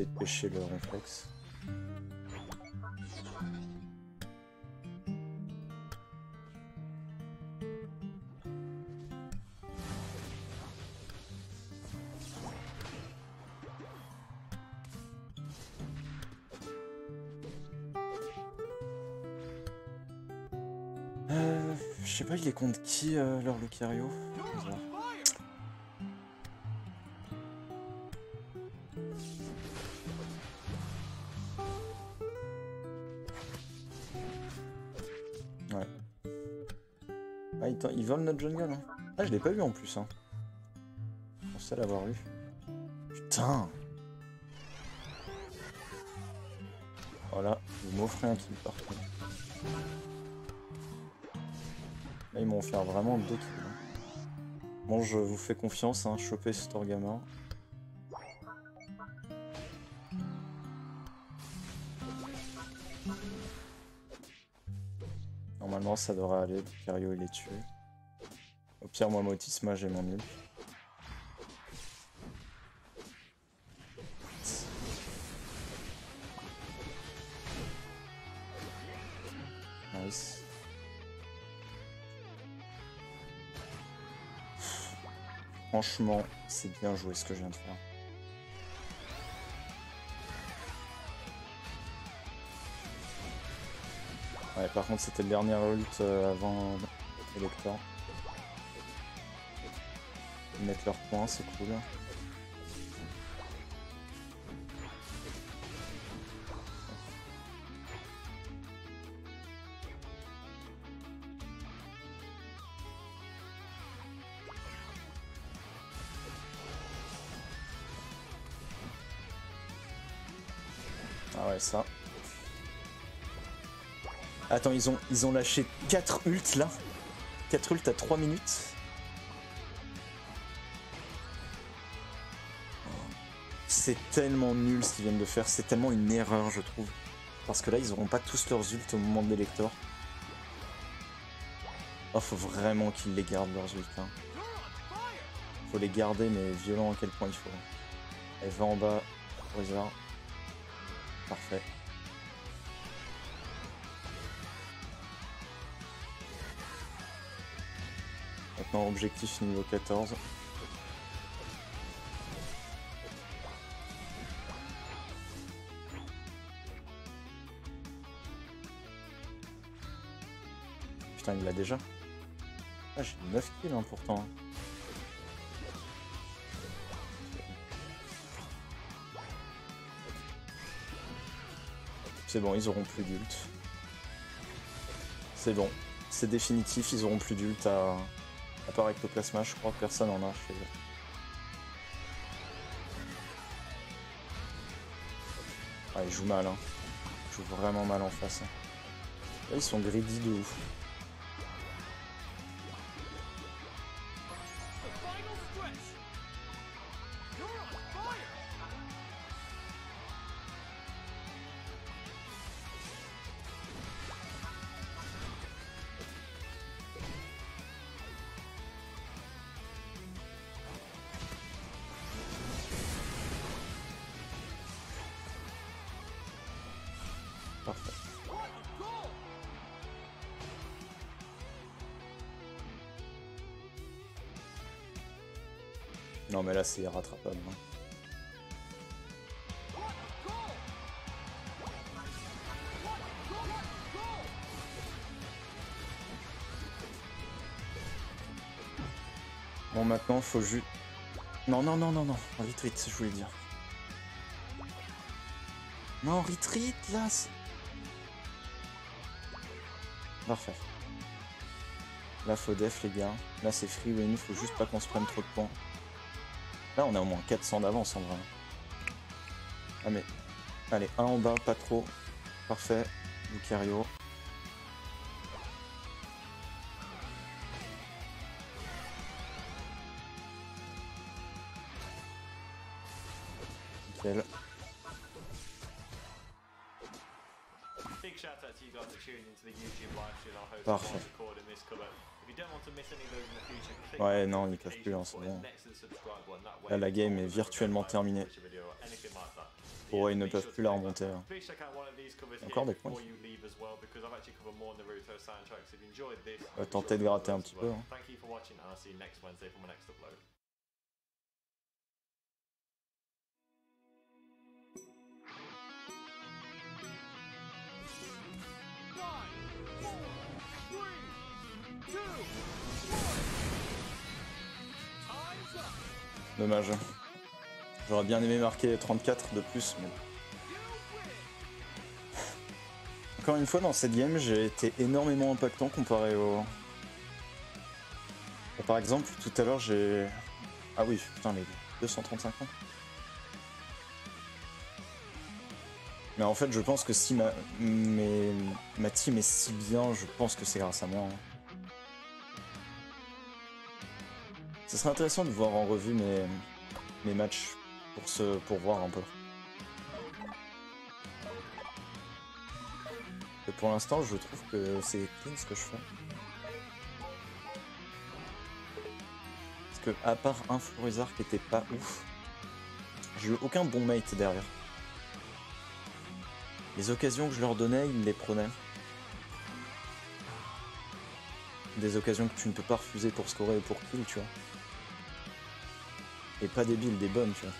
Essayer de pêcher le réflexe. Euh, je sais pas, il est contre qui, euh, leur Lucario Ah, ils, ils volent notre jungle, hein. Ah, je l'ai pas vu en plus, hein. Je pensais l'avoir eu. Putain Voilà, vous m'offrez un kill par contre. Là, ils m'ont offert vraiment deux kills. hein. Bon, je vous fais confiance, hein, choper ce Torgamer. Ça devrait aller. Lucario, il est tué. Au pire, moi, Motisma, j'ai mon nul. Nice. Franchement, c'est bien joué ce que je viens de faire. Ouais, par contre, c'était le dernier ult euh, avant Elector. Ils mettent leur point, c'est cool. Ah ouais, ça. Attends, ils ont, ils ont lâché 4 ults là 4 ults à 3 minutes. C'est tellement nul ce qu'ils viennent de faire, c'est tellement une erreur je trouve. Parce que là ils auront pas tous leurs ults au moment de l'élector. Oh faut vraiment qu'ils les gardent leurs ults. Hein. Faut les garder mais violent à quel point il faut. Elle va en bas, Blizzard. Parfait. Maintenant objectif niveau 14. Putain il l'a déjà. Ah j'ai 9 kills hein, pourtant. C'est bon, ils auront plus d'ult. C'est bon, c'est définitif, ils auront plus d'ult à... à part Ectoplasma, je crois que personne en a chez. Ah, ils jouent mal, hein. Ils jouent vraiment mal en face. Hein. Là, ils sont greedy de ouf. Mais là c'est rattrapable. Hein. Bon maintenant faut juste... Non non non non non, retreat je voulais dire. Non retreat là Parfait. Là faut def les gars. Là c'est free win, faut juste pas qu'on se prenne trop de points. Là, on a au moins 400 d'avance en vrai. Ah mais... Allez, un en bas, pas trop. Parfait. Lucario. Nickel. Parfait. Ouais, non, ils peuvent plus en ce moment. La game est virtuellement terminée. Oh, ils ne peuvent plus la remonter. Hein. Encore des points. On va tenter de gratter un petit peu. Hein. Dommage. J'aurais bien aimé marquer 34 de plus, mais... Encore une fois, dans cette game, j'ai été énormément impactant comparé au... Par exemple, tout à l'heure, j'ai... Ah oui, putain, les 235 ans. Mais en fait, je pense que si ma, ma team est si bien, je pense que c'est grâce à moi. Hein. Ce serait intéressant de voir en revue mes, mes matchs pour, se, pour voir un peu. Pour l'instant, je trouve que c'est clean ce que je fais. Parce que, à part un Florizard qui était pas ouf, j'ai eu aucun bon mate derrière. Les occasions que je leur donnais, ils les prenaient. Des occasions que tu ne peux pas refuser pour scorer et pour kill, tu vois. Et pas débiles, des bonnes, tu vois.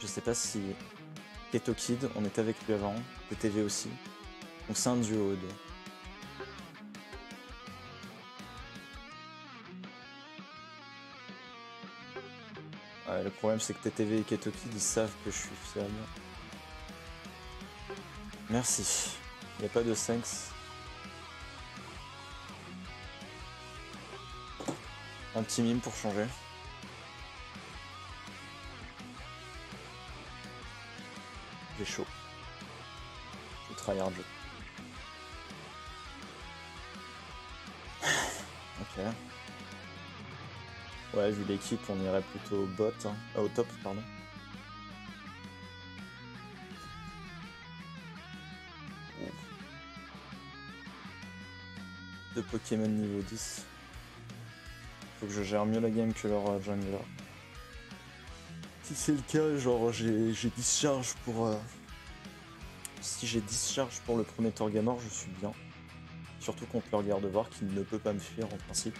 Je sais pas si Keto Kid, on était avec lui avant, TTV aussi. Donc c'est un duo de. Ouais, le problème c'est que TTV et Keto Kid ils savent que je suis fiable. Merci. Il n'y a pas de sexe. Un petit mime pour changer. J'ai chaud. Je tryhard jeu. ok. Ouais, vu l'équipe, on irait plutôt au bot, hein. Ah, au top, pardon. Pokémon niveau 10. Faut que je gère mieux la game que leur euh, jungler. Si c'est le cas, genre j'ai discharge pour... Euh, si j'ai discharge pour le premier Torgamor, je suis bien. Surtout contre leur garde-voir qui ne peut pas me fuir en principe.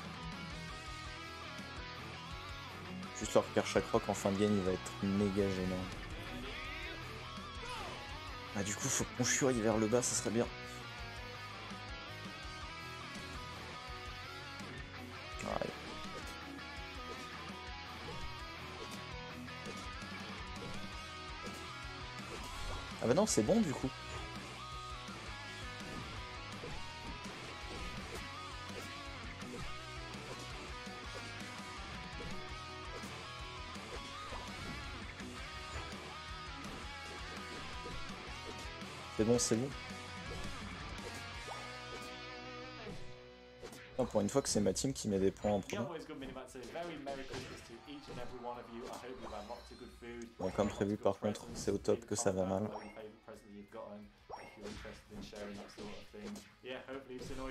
Juste leur père chaque rock en fin de game, il va être méga gênant. Ah du coup, faut qu'on churie vers le bas, ça serait bien. Non, c'est bon du coup. C'est bon, c'est bon. pour une fois que c'est ma team qui met des points en premier. Bon, comme prévu, par contre, c'est au top que ça va mal.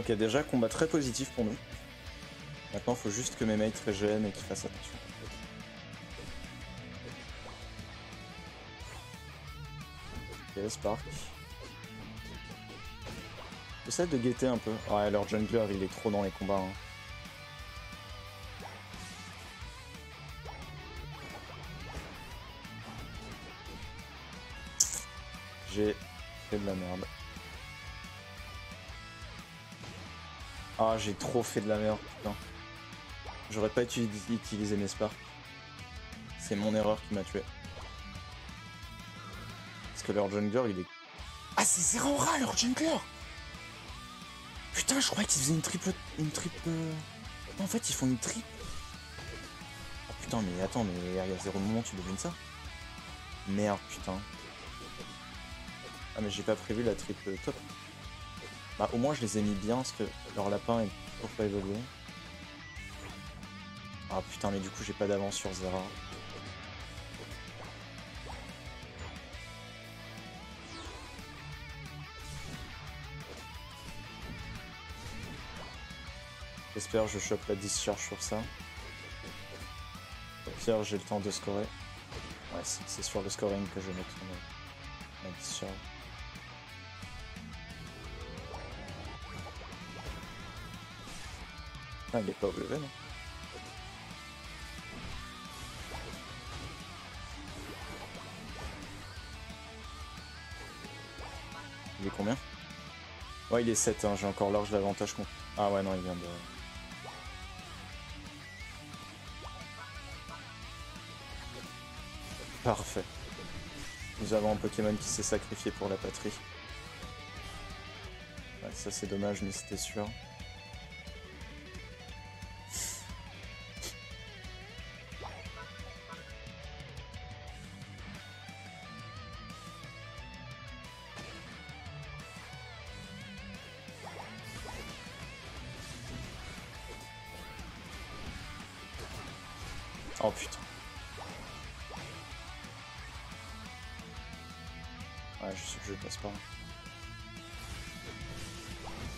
Ok, déjà combat très positif pour nous. Maintenant, faut juste que mes mates régènent et qu'ils fassent attention. Ok, Spark. J'essaie de guetter un peu. Ouais, leur jungler, il est trop dans les combats. Hein. J'ai trop fait de la merde, putain. J'aurais pas utilisé mes sparks. C'est mon erreur qui m'a tué. Parce que leur jungler, il est... Ah, c'est Zerora, leur jungler Putain, je croyais qu'ils faisaient une triple... Une triple... En fait, ils font une triple. Oh putain, mais attends, mais il y a zéro moment tu devines ça? Merde, putain. Ah, mais j'ai pas prévu la triple top. Bah au moins je les ai mis bien parce que leur lapin est toujours pas évolué. Ah putain mais du coup j'ai pas d'avance sur Zera. J'espère que je chope la discharge sur ça. Au pire j'ai le temps de scorer. Ouais c'est sur le scoring que je vais mettre la discharge. Ah, il est pas level. non Il est combien? Ouais, il est 7, hein. j'ai encore large l'avantage contre. Ah ouais, non, il vient de... Parfait. Nous avons un Pokémon qui s'est sacrifié pour la patrie. Ouais, ça c'est dommage, mais c'était sûr.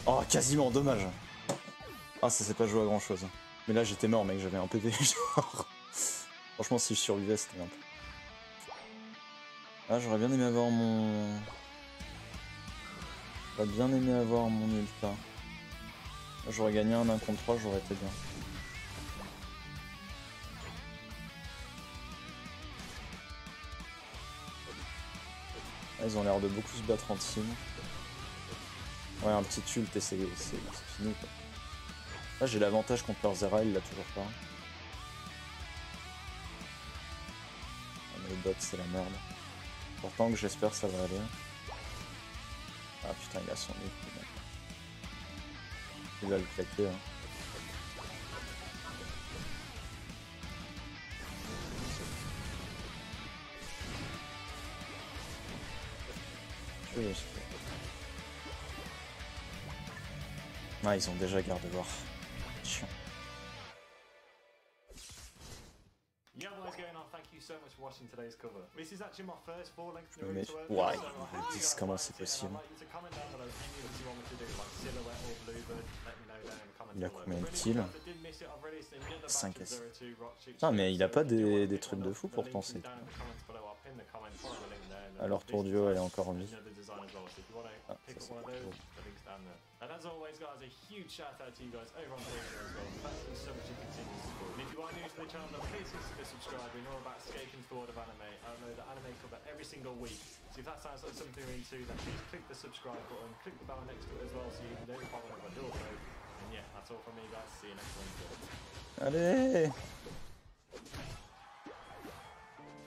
Oh, quasiment, dommage. Ah, ça s'est pas joué à grand chose. Mais là, j'étais mort, mec, j'avais un PV, genre. Franchement, si je survivais, c'était peu. Ah, j'aurais bien aimé avoir mon... J'aurais bien aimé avoir mon ultra. J'aurais gagné un 1 contre 3, j'aurais été bien. Ah, ils ont l'air de beaucoup se battre en team. Ouais, un petit ult et c'est fini quoi. Là j'ai l'avantage contre leur Zera, il l'a toujours pas. Ah, le bot c'est la merde. Pourtant que j'espère ça va aller. Ah putain il a son ult. Il va le claquer. Hein. Ah, ils ont déjà garde voir. Chiant. Mais ils disent comment c'est possible. Il a combien de kills 5 S. Putain, mais il a pas des, des trucs de fou pour penser. Alors Tourdio, elle est encore en vie. Ah, And as always, guys, a huge shout out to you guys over on Patreon as well. Thank you so if know that sounds like something you're into, then please click the subscribe button, click the bell next to it as well so you can notify whenever I do upload. And yeah, that's all from me, guys. See you next Wednesday. Allez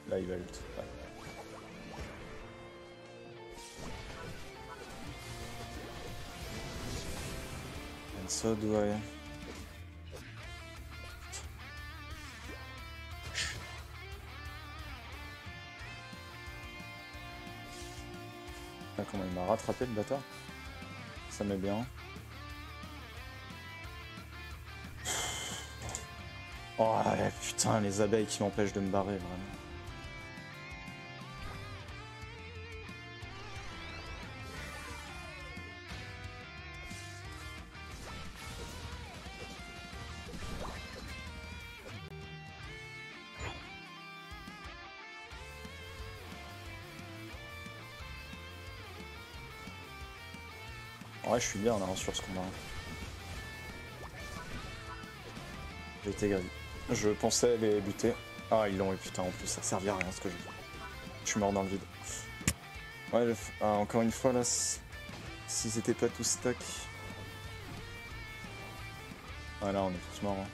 Là, il va le ouais. so do I. Ah, comment il m'a rattrapé le bâtard Ça met bien. Oh putain, les abeilles qui m'empêchent de me barrer vraiment. Ouais, je suis bien là sur ce combat. J'ai été grave. Je pensais les buter. Ah, ils l'ont eu, putain, en plus, ça servait à rien ce que j'ai Je suis mort dans le vide. Ouais, ah, encore une fois, là, s'ils étaient pas tous stack. Ah, là, on est tous morts. Hein.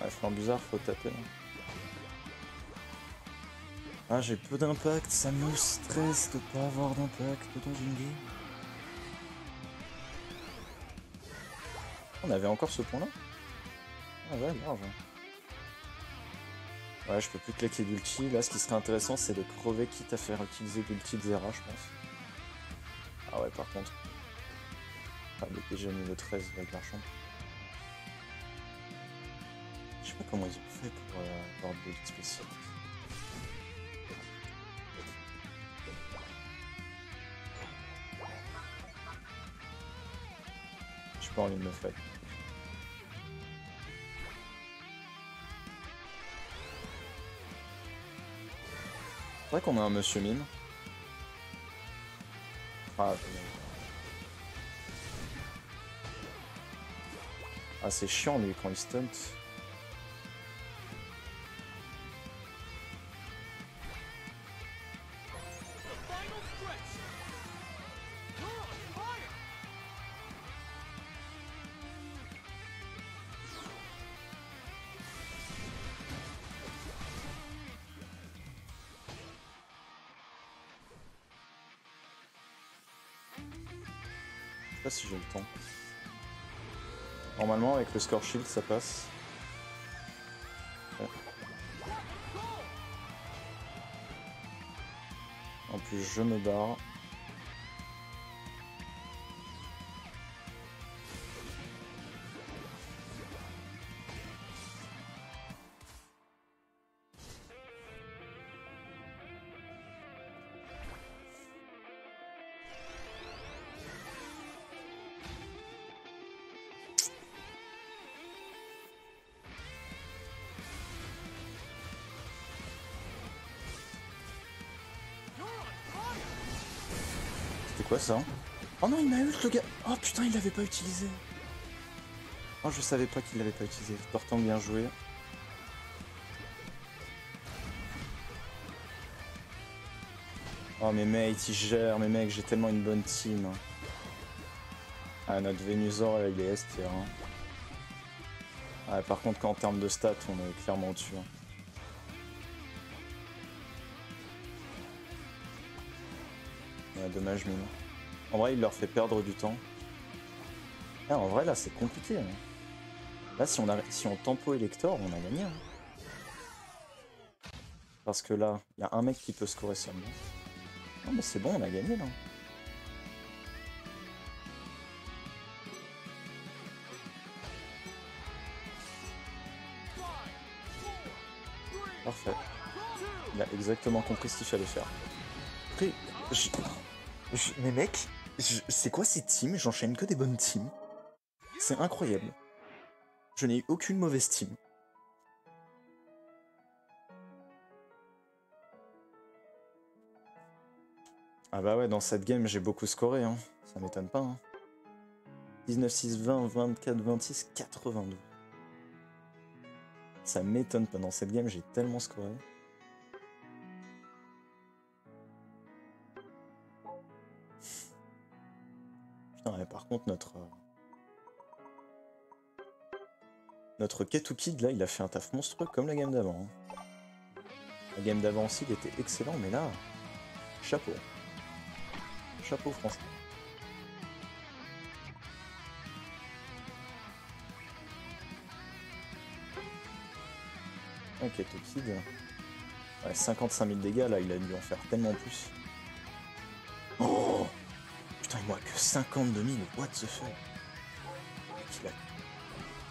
Ouais, flanc bizarre, faut taper. Hein. Ah, j'ai peu d'impact, ça me stresse de pas avoir d'impact dans une game. On avait encore ce point là Ah ouais, large. Ouais, je peux plus claquer d'ulti. Là, ce qui serait intéressant, c'est de crever quitte à faire utiliser l'ulti de Zera, je pense. Ah ouais, par contre. Ah, est déjà niveau 13 avec l'argent. Je sais pas comment ils ont fait pour euh, avoir de l'ulti spécial. J'ai pas envie de me. Qu'on a un monsieur mine. Ah, ah c'est chiant lui quand il stunt. Si j'ai le temps. Normalement, avec le score shield, ça passe. En plus, je me barre. Ça Oh non, il m'a ult le gars Oh putain, il l'avait pas utilisé Oh, je savais pas qu'il l'avait pas utilisé. Pourtant, bien joué. Oh, mes mates, ils gèrent, mes mecs, j'ai tellement une bonne team. Ah, notre Venusaur, il est S tier. Hein. Ah, par contre, en termes de stats, on est clairement dessus. Hein. dommage, mine. En vrai, il leur fait perdre du temps. Ah, en vrai, là, c'est compliqué. Hein. Là, si on, a... si on tempo Elector, on a gagné. Hein. Parce que là, il y a un mec qui peut scorer seulement. Non, mais c'est bon, on a gagné, là. Parfait. Il a exactement compris ce qu'il fallait faire. Mais mec, c'est quoi ces teams? J'enchaîne que des bonnes teams. C'est incroyable. Je n'ai eu aucune mauvaise team. Ah bah ouais, dans cette game, j'ai beaucoup scoré, hein. Ça m'étonne pas, hein. 19, 6, 20, 24, 26, 82. Ça m'étonne pas. Dans cette game, j'ai tellement scoré. Par contre, notre... Euh, notre Ketu là, il a fait un taf monstrueux comme la game d'avant. Hein. La game d'avant aussi, il était excellent, mais là, chapeau. Chapeau, franchement. Ok, Ketu Ouais, 55 000 dégâts, là, il a dû en faire tellement plus. Moi que 52 000, what the fuck?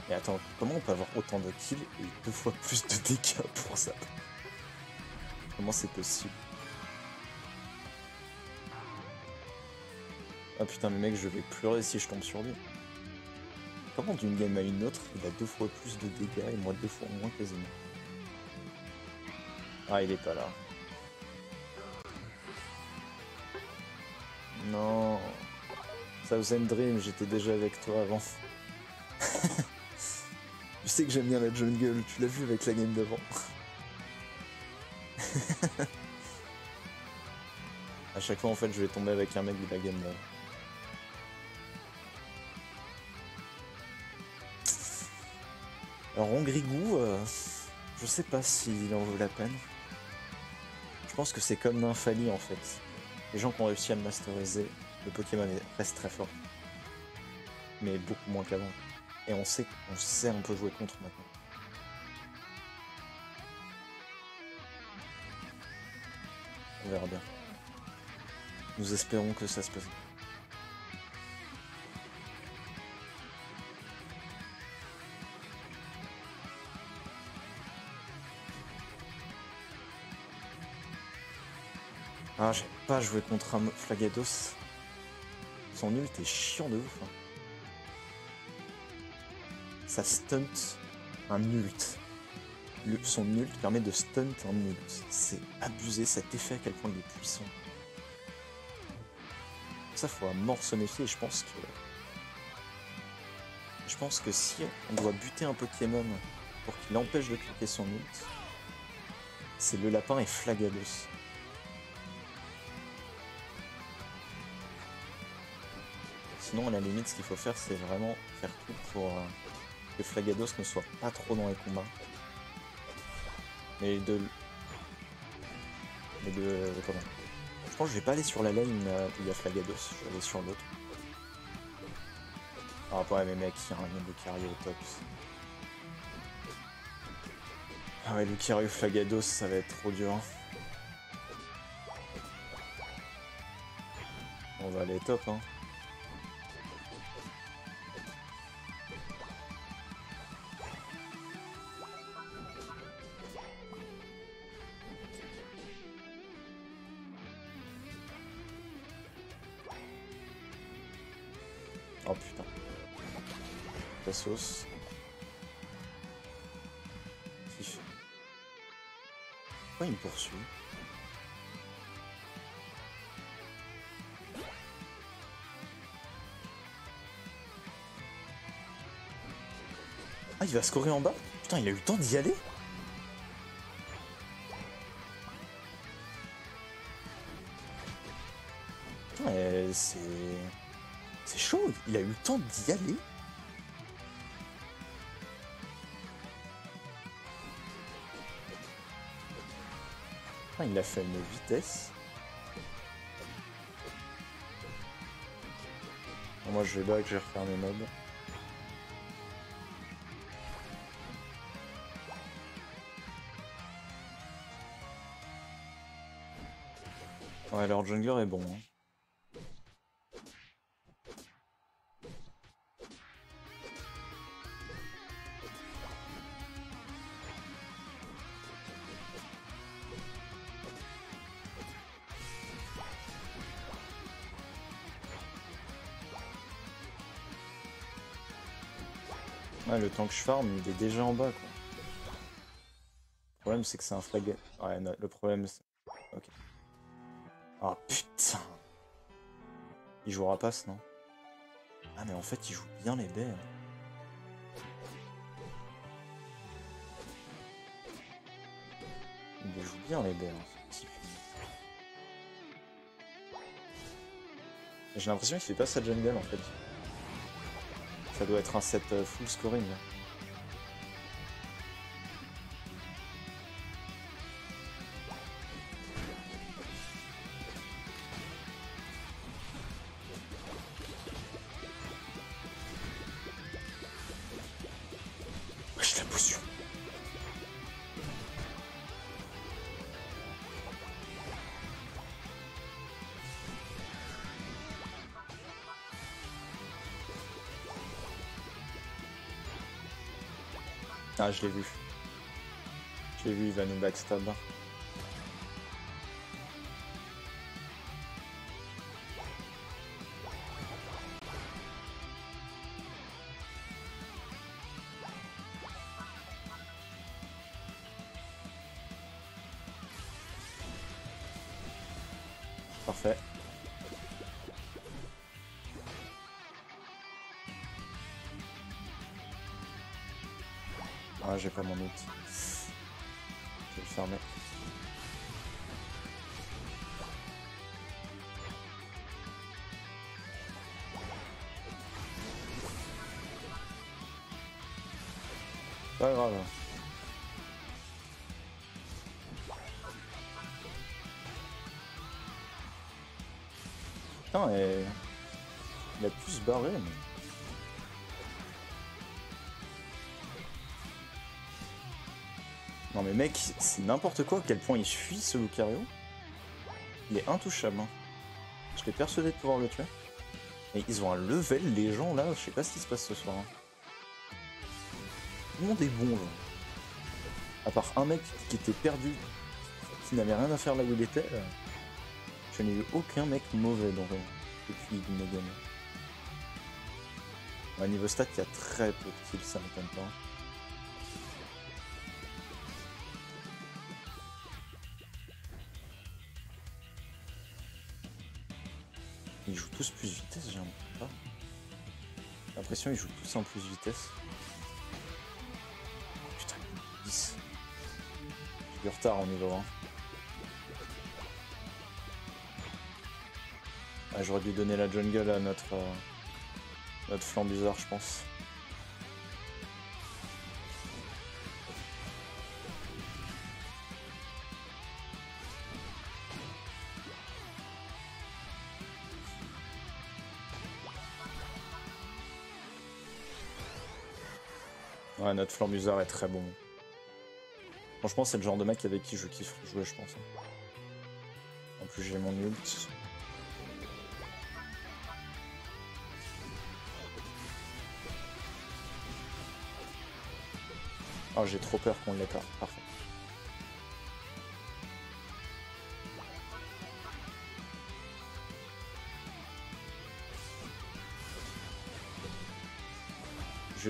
Mais attends, comment on peut avoir autant de kills et deux fois plus de dégâts pour ça? Comment c'est possible? Ah putain, mais mec, je vais pleurer si je tombe sur lui. Comment d'une game à une autre, il a deux fois plus de dégâts et moi deux fois moins quasiment? Ah, il est pas là. Non. Thousand Dream, j'étais déjà avec toi avant. je sais que j'aime bien la jungle, tu l'as vu avec la game d'avant. à chaque fois en fait je vais tomber avec un mec de la game d'avant. Alors Ongrigou, euh, je sais pas s'il en vaut la peine. Je pense que c'est comme Nymphalie en fait les gens qui ont réussi à le masteriser, le Pokémon reste très fort. Mais beaucoup moins qu'avant. Et on sait qu'on sait un peu jouer contre maintenant. On verra bien. Nous espérons que ça se passe. Ah, j'ai pas joué contre un Flagados. Son ult est chiant de ouf. Hein. Ça stunt un ult. son ult permet de stunt un ult. C'est abusé cet effet à quel point il est puissant. Ça faut à mort se méfier je pense que. Je pense que si on doit buter un Pokémon pour qu'il empêche de cliquer son ult, c'est le lapin et Flagados. Sinon, à la limite, ce qu'il faut faire, c'est vraiment faire tout pour euh, que Flagados ne soit pas trop dans les combats. Mais de... Mais de... comment Je pense que je vais pas aller sur la lane euh, où il y a Flagados, je vais aller sur l'autre. Par rapport à mes mecs, il y a un Lucario au top. Ah ouais, Lucario Flagados, ça va être trop dur. Hein. On va aller top, hein. sauce. Pourquoi il me poursuit Ah, il va scorer en bas Putain, il a eu le temps d'y aller Putain, c'est... C'est chaud, il a eu le temps d'y aller Putain, il a fait une vitesse. Moi je vais back, je vais refaire mes mobs. Ouais, leur jungler est bon. hein. Temps que je farm, il est déjà en bas, quoi. Le problème, c'est que c'est un frag... Ouais, non, le problème, c'est... Ok. Ah, putain Il jouera passe, non? Ah, mais en fait, il joue bien les baies. Il joue bien les baies, ce. J'ai l'impression qu'il fait pas sa jungle, en fait. Ça doit être un set euh, full scoring. là. Ah, je l'ai vu. Je l'ai vu, il va nous backstab. J'ai pas mon ult. Je vais le fermer. Pas grave. Putain, et... il a pu se barrer, mais... Non mais mec, c'est n'importe quoi à quel point il fuit ce Lucario. Il est intouchable. hein. Je l'ai persuadé de pouvoir le tuer. Et ils ont un level, les gens là, je sais pas ce qui se passe ce soir. hein. Tout le monde est bon là. À part un mec qui était perdu, qui n'avait rien à faire là où il était, euh, je n'ai eu aucun mec mauvais dans, depuis Negan. Ouais, niveau stat, il y a très peu de kills, ça m'étonne pas. Ils jouent tous plus vitesse, j'ai l'impression pas. J'ai l'impression qu'ils jouent tous en plus vitesse. Putain, 10. J'ai du retard au niveau 1. Ah, J'aurais dû donner la jungle à notre, euh, notre je pense. Notre flambusard est très bon. Franchement, c'est le genre de mec avec qui je kiffe jouer, je pense. En plus, j'ai mon ult. Oh, j'ai trop peur qu'on l'ait pas. Parfait.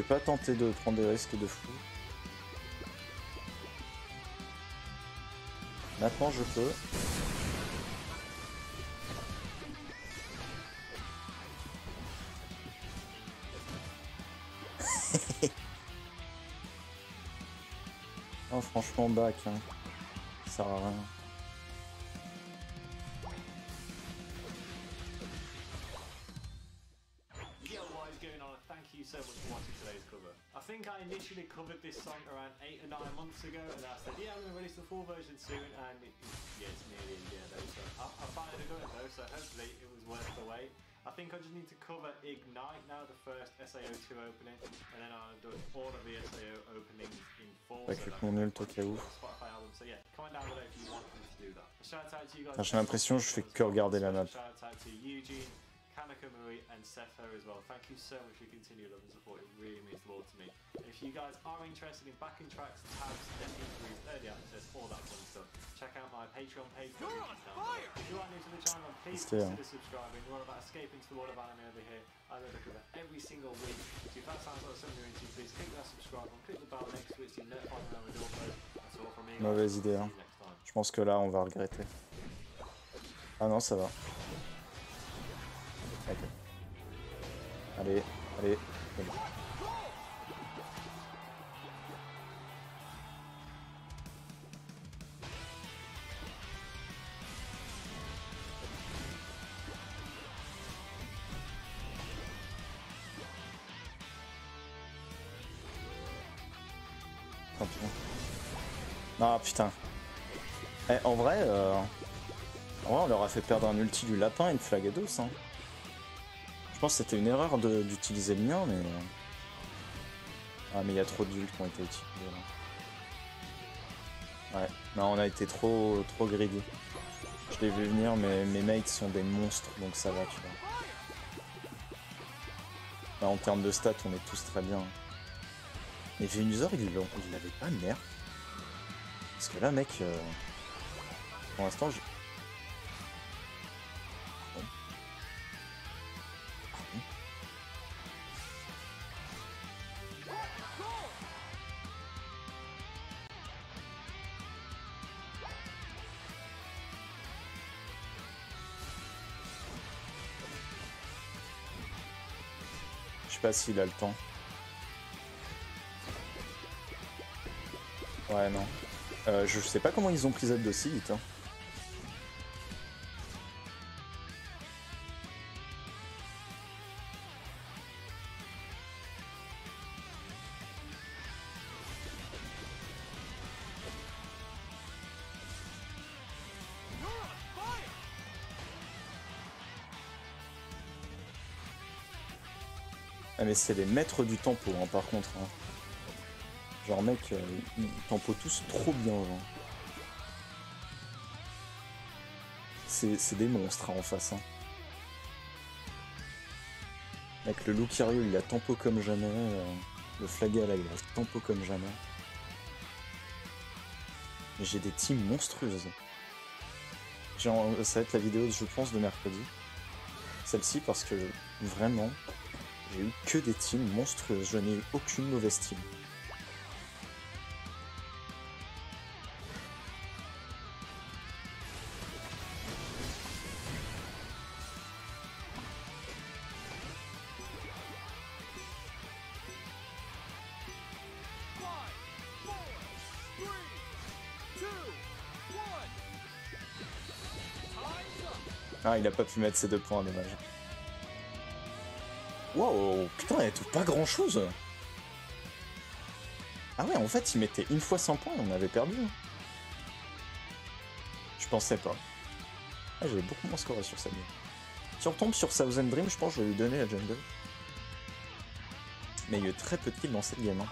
Pas tenter de prendre des risques de fou. Maintenant je peux. Oh, franchement, back. Hein. Ça sert à rien. Full version soon, and it, yeah, it's nearly a year though, so I, I finally got it though, so hopefully it was worth the wait. I think I just need to cover Ignite now, the first SAO2 opening, and then I've done all of the SAO openings in full. Avec le mon nul, toi, qui ouf. Spotify album. So yeah, comment down below if you want me to do that. Shout out to you guys. Enfin, J'ai l'impression que je fais que regarder la map. Kanaka Marie, and Setho as well. Thank you so much for your continued love and support. It really means the world to me. If you guys are interested in backing tracks, tabs, deck interviews, early access, all that fun stuff, check out my Patreon page. You're on fire! If you are new to the channel, please on. consider subscribing. We're all about escaping to the world of anime over here. I look at every single week. So if that sounds like something you're into, please click that subscribe and click the bell next to it so you're notified when I do upload. That's all from me. Mauvaise idée, hein. you. Je pense que là, on va regretter. Ah non, ça va. Allez, allez. pis. Ah putain. Eh, en vrai, euh... on leur a fait perdre un ulti du lapin et une flagados. Hein. Je pense que c'était une erreur d'utiliser le mien, mais... euh, Ah, mais il y a trop d'ults qui ont été utilisés là. Ouais, on a été trop, trop greedy. Je l'ai vu venir, mais mes mates sont des monstres, donc ça va, tu vois. Là, en termes de stats, on est tous très bien. Mais Venusaur, il l'avait pas nerf. Parce que là, mec, euh, pour l'instant, s'il a le temps. Ouais, non. Euh, je sais pas comment ils ont pris Z de vite. Hein. Mais c'est les maîtres du tempo hein, par contre. hein. Genre mec, euh, ils tempo tous trop bien genre. C'est des monstres hein, en face. Hein. Mec, le Lucario il a tempo comme jamais. euh, le Flagal il a tempo comme jamais. Mais J'ai des teams monstrueuses. Ça va être la vidéo, je pense, de mercredi. Celle-ci parce que vraiment, j'ai eu que des teams monstrueuses. Je n'ai eu aucune mauvaise team. Ah, il a pas pu mettre ses deux points, dommage. Wow, putain, elle touche pas grand chose. Ah ouais, en fait, il mettait une fois 100 points, on avait perdu. Je pensais pas. Ah, j'avais beaucoup moins scoré sur cette game. Si on retombe sur Thousand Dream, je pense que je vais lui donner la jungle. Mais il y a eu très peu de kills dans cette game. hein.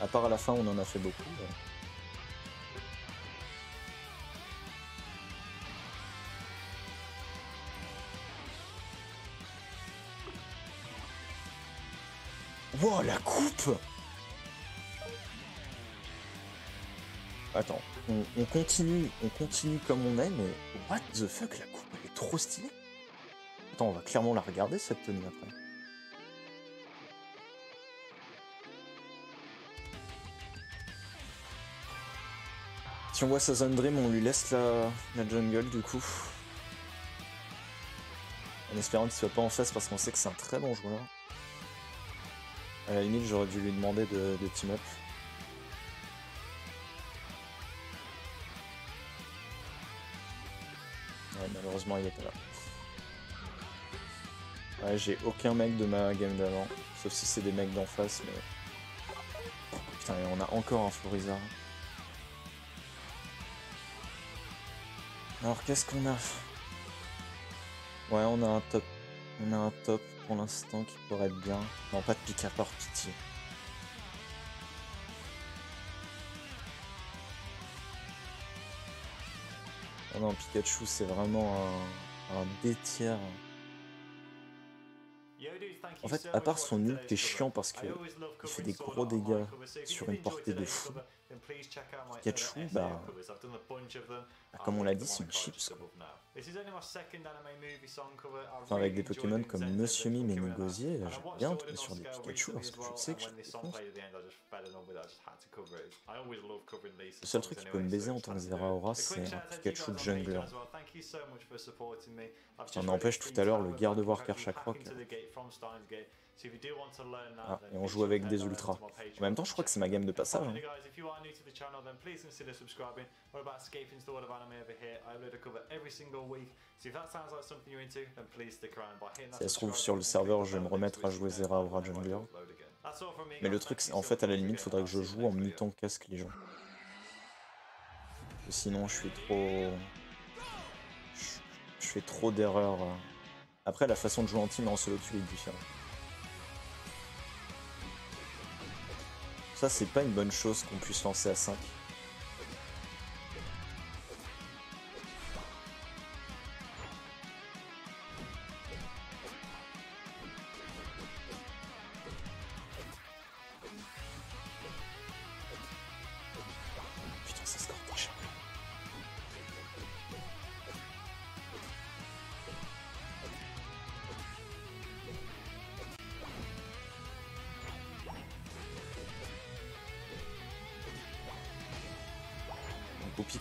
À part à la fin, on en a fait beaucoup. Attends, on, on continue, on continue comme on est, mais what the fuck, la coupe, elle est trop stylée. Attends, on va clairement la regarder cette tenue après. Si on voit sa zone dream, on lui laisse la, la jungle du coup. En espérant qu'il soit pas en face parce qu'on sait que c'est un très bon joueur. À la limite, j'aurais dû lui demander de, team up. Ouais, malheureusement, il n'est pas là. Ouais, j'ai aucun mec de ma game d'avant. Sauf si c'est des mecs d'en face, mais... Putain, on a encore un Florizard. Alors, qu'est-ce qu'on a? Ouais, on a un top. On a un top pour l'instant qui pourrait être bien. Non, pas de pique à part pitié. Oh non, Pikachu, c'est vraiment un, un D-tiers. En fait, à part son ult, t'es chiant parce que il fait des gros dégâts sur une portée de fou. Pikachu, bah, bah, comme on l'a dit, c'est une chips. Enfin, avec des Pokémon comme Monsieur Mime et Nigosier, j'aime bien tomber sur des Pikachu parce que je sais que je Le seul truc qui peut me baiser en tant que Zeraora, c'est un Pikachu jungler. Ça n'empêche tout à l'heure le garde-voir Karchakroc. Ah, et on joue avec des ultras. En même temps, je crois que c'est ma game de passage. Hein. Si elle se trouve sur le serveur, je vais me remettre à jouer Zera ou Jungler. Mais le truc, c'est en fait, à la limite, il faudrait que je joue en mutant casque les gens. Sinon, je suis trop... Je fais trop d'erreurs. Après, la façon de jouer en team en solo queue est différente. Ça, c'est pas une bonne chose qu'on puisse lancer à 5.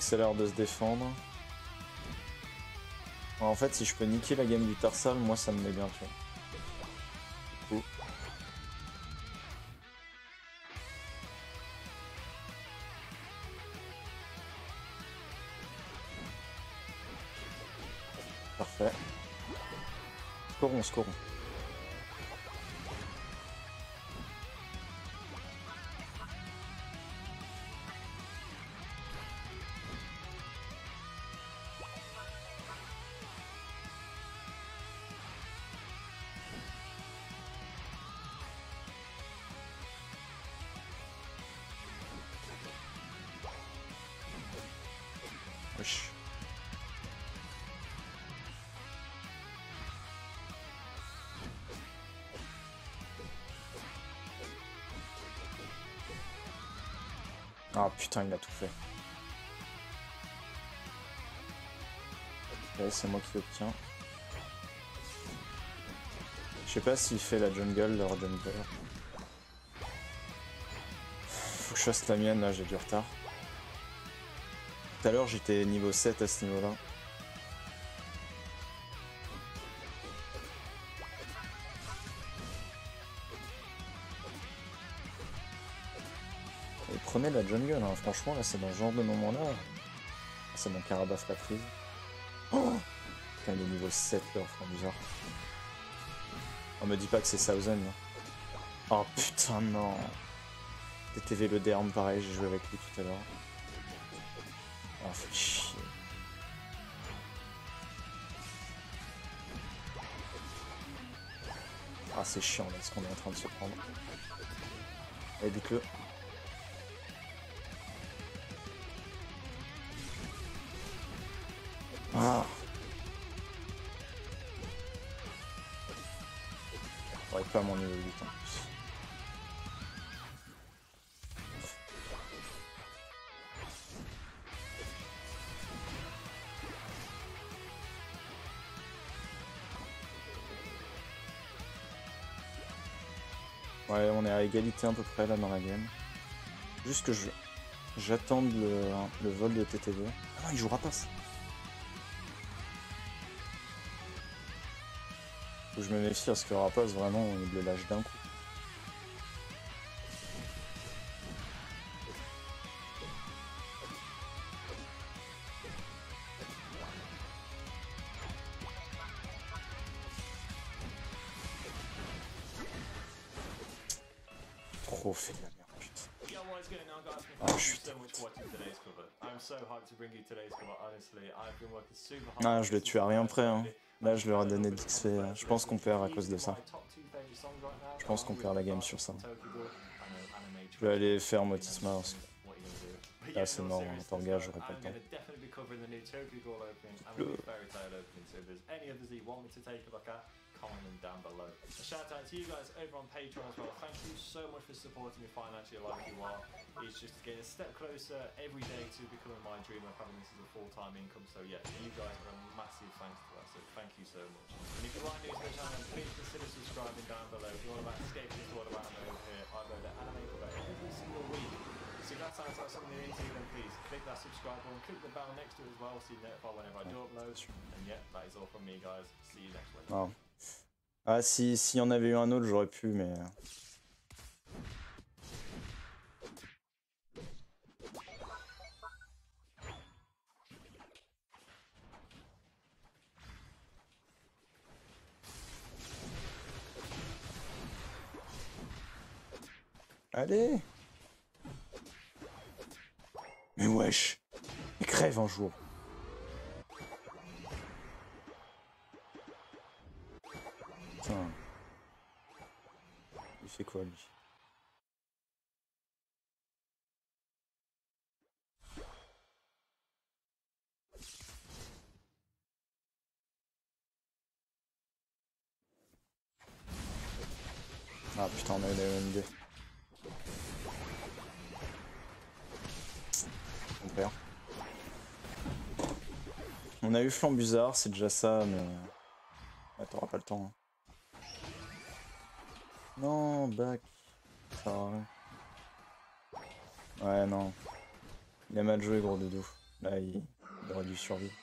Au pixelaire de se défendre. En fait, si je peux niquer la game du Tarsal, moi ça me met bien, tu vois. Parfait. Scorons, scorons. Putain, il a tout fait. Ouais, c'est moi qui obtiens. Je sais pas s'il fait la jungle, leur jungler. Faut que je fasse la mienne, là j'ai du retard. Tout à l'heure j'étais niveau 7 à ce niveau-là. Prenez la jungle, hein. franchement là c'est dans ce genre de moment-là. C'est mon carabaf la prise. Oh Putain il est niveau 7 là, enfin bizarre. On me dit pas que c'est Thousand. là. Oh putain non TTV le derme pareil, j'ai joué avec lui tout à l'heure. Oh fait chier. Ah c'est chiant là ce qu'on est en train de se prendre. Allez dites-le. Égalité à peu près là dans la game. Juste que je j'attende le, le vol de TTV. Ah non, il jouera pas je me méfie parce que Rapace vraiment il le lâche d'un coup. Je le tue à rien près, hein. Là, je leur ai donné de l'XP. for Je pense qu'on perd à cause de ça. Je pense qu'on perd la game sur ça. Je vais aller faire. Motisma. parce que- Là, c'est mort, Torga, though, j'aurais pas le temps. Le- the new Fairy Tail opening. So if there's any others that you want me to take a look at, comment them down below. A shout out to you guys over on Patreon as well. Thank you so much for supporting me financially like you are. It's just getting a step closer every day to becoming my dream of having this as a full-time income. So yeah, you guys are a massive thanks to that. So thank you so much. And if you like new to the channel, please consider subscribing down below. If you want about escaping world of anime over here, I go to anime cover every single week. So if that sounds like something you're into, then please click that subscribe button, click the bell next to it as well so you're notified whenever I do upload. And yeah, that is all from me guys. See you next week. Ah si s'il y en avait eu un autre, j'aurais pu, mais... euh, Allez. Mais wesh Mais crève un jour Il fait quoi lui? Ah putain on a eu les MD. On perd. On a eu Flambuzard, c'est déjà ça, mais... T'auras pas le temps. hein. Non, back. Ça rien. Ouais, non. Il a mal joué, gros doudou. Là, il, il aurait dû survivre.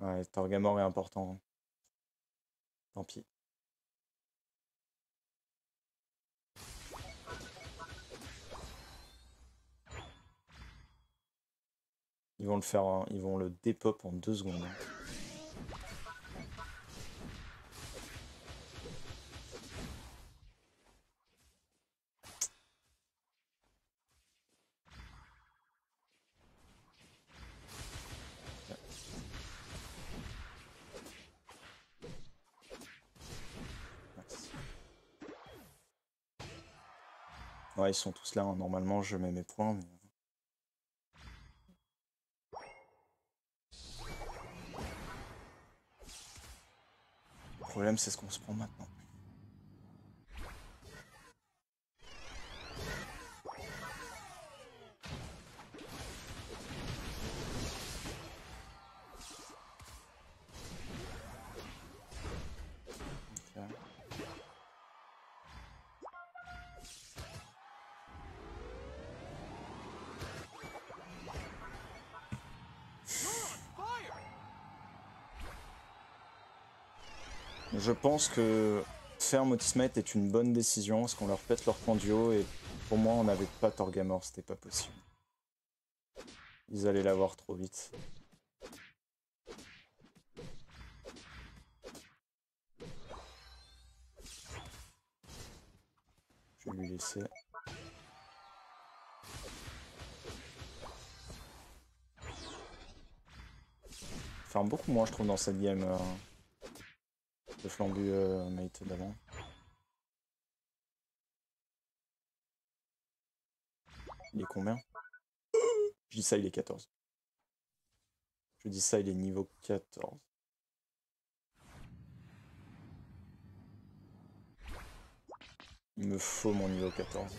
Ouais, Torgamor est important. Tant pis. Ils vont le faire, hein, ils vont le dépop en deux secondes. Ils sont tous là. hein. Normalement, je mets mes points. Mais... Le problème, c'est ce qu'on se prend maintenant. Je pense que faire Motismate est une bonne décision parce qu'on leur pète leur point du haut et pour moi on n'avait pas Torgamor, c'était pas possible. Ils allaient l'avoir trop vite. Je vais lui laisser. Faire beaucoup moins je trouve dans cette game. le flambu euh, mate d'avant. Il est combien? Je dis ça, il est 14. Je dis ça, il est niveau 14. Il me faut mon niveau 14.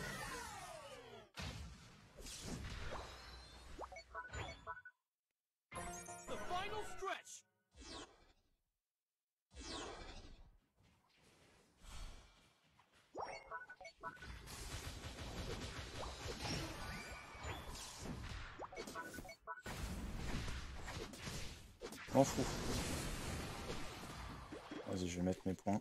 M'en fous. Vas-y, je vais mettre mes points. De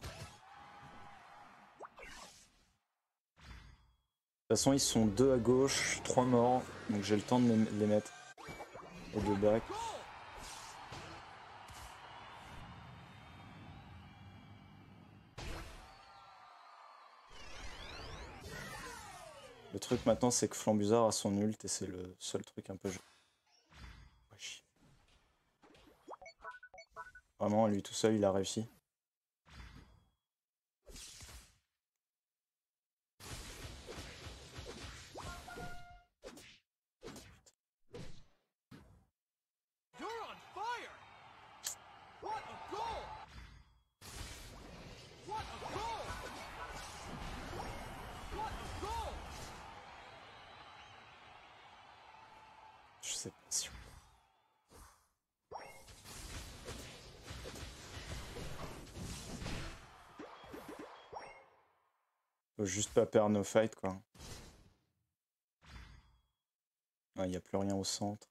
toute façon, ils sont deux à gauche, trois morts, donc j'ai le temps de les mettre. Et de back. Le truc maintenant, c'est que Flambuzard a son ult et c'est le seul truc un peu... Jeu. Vraiment, lui tout seul, il a réussi. Juste pas perdre nos fights, quoi. Il n'y a plus rien au centre.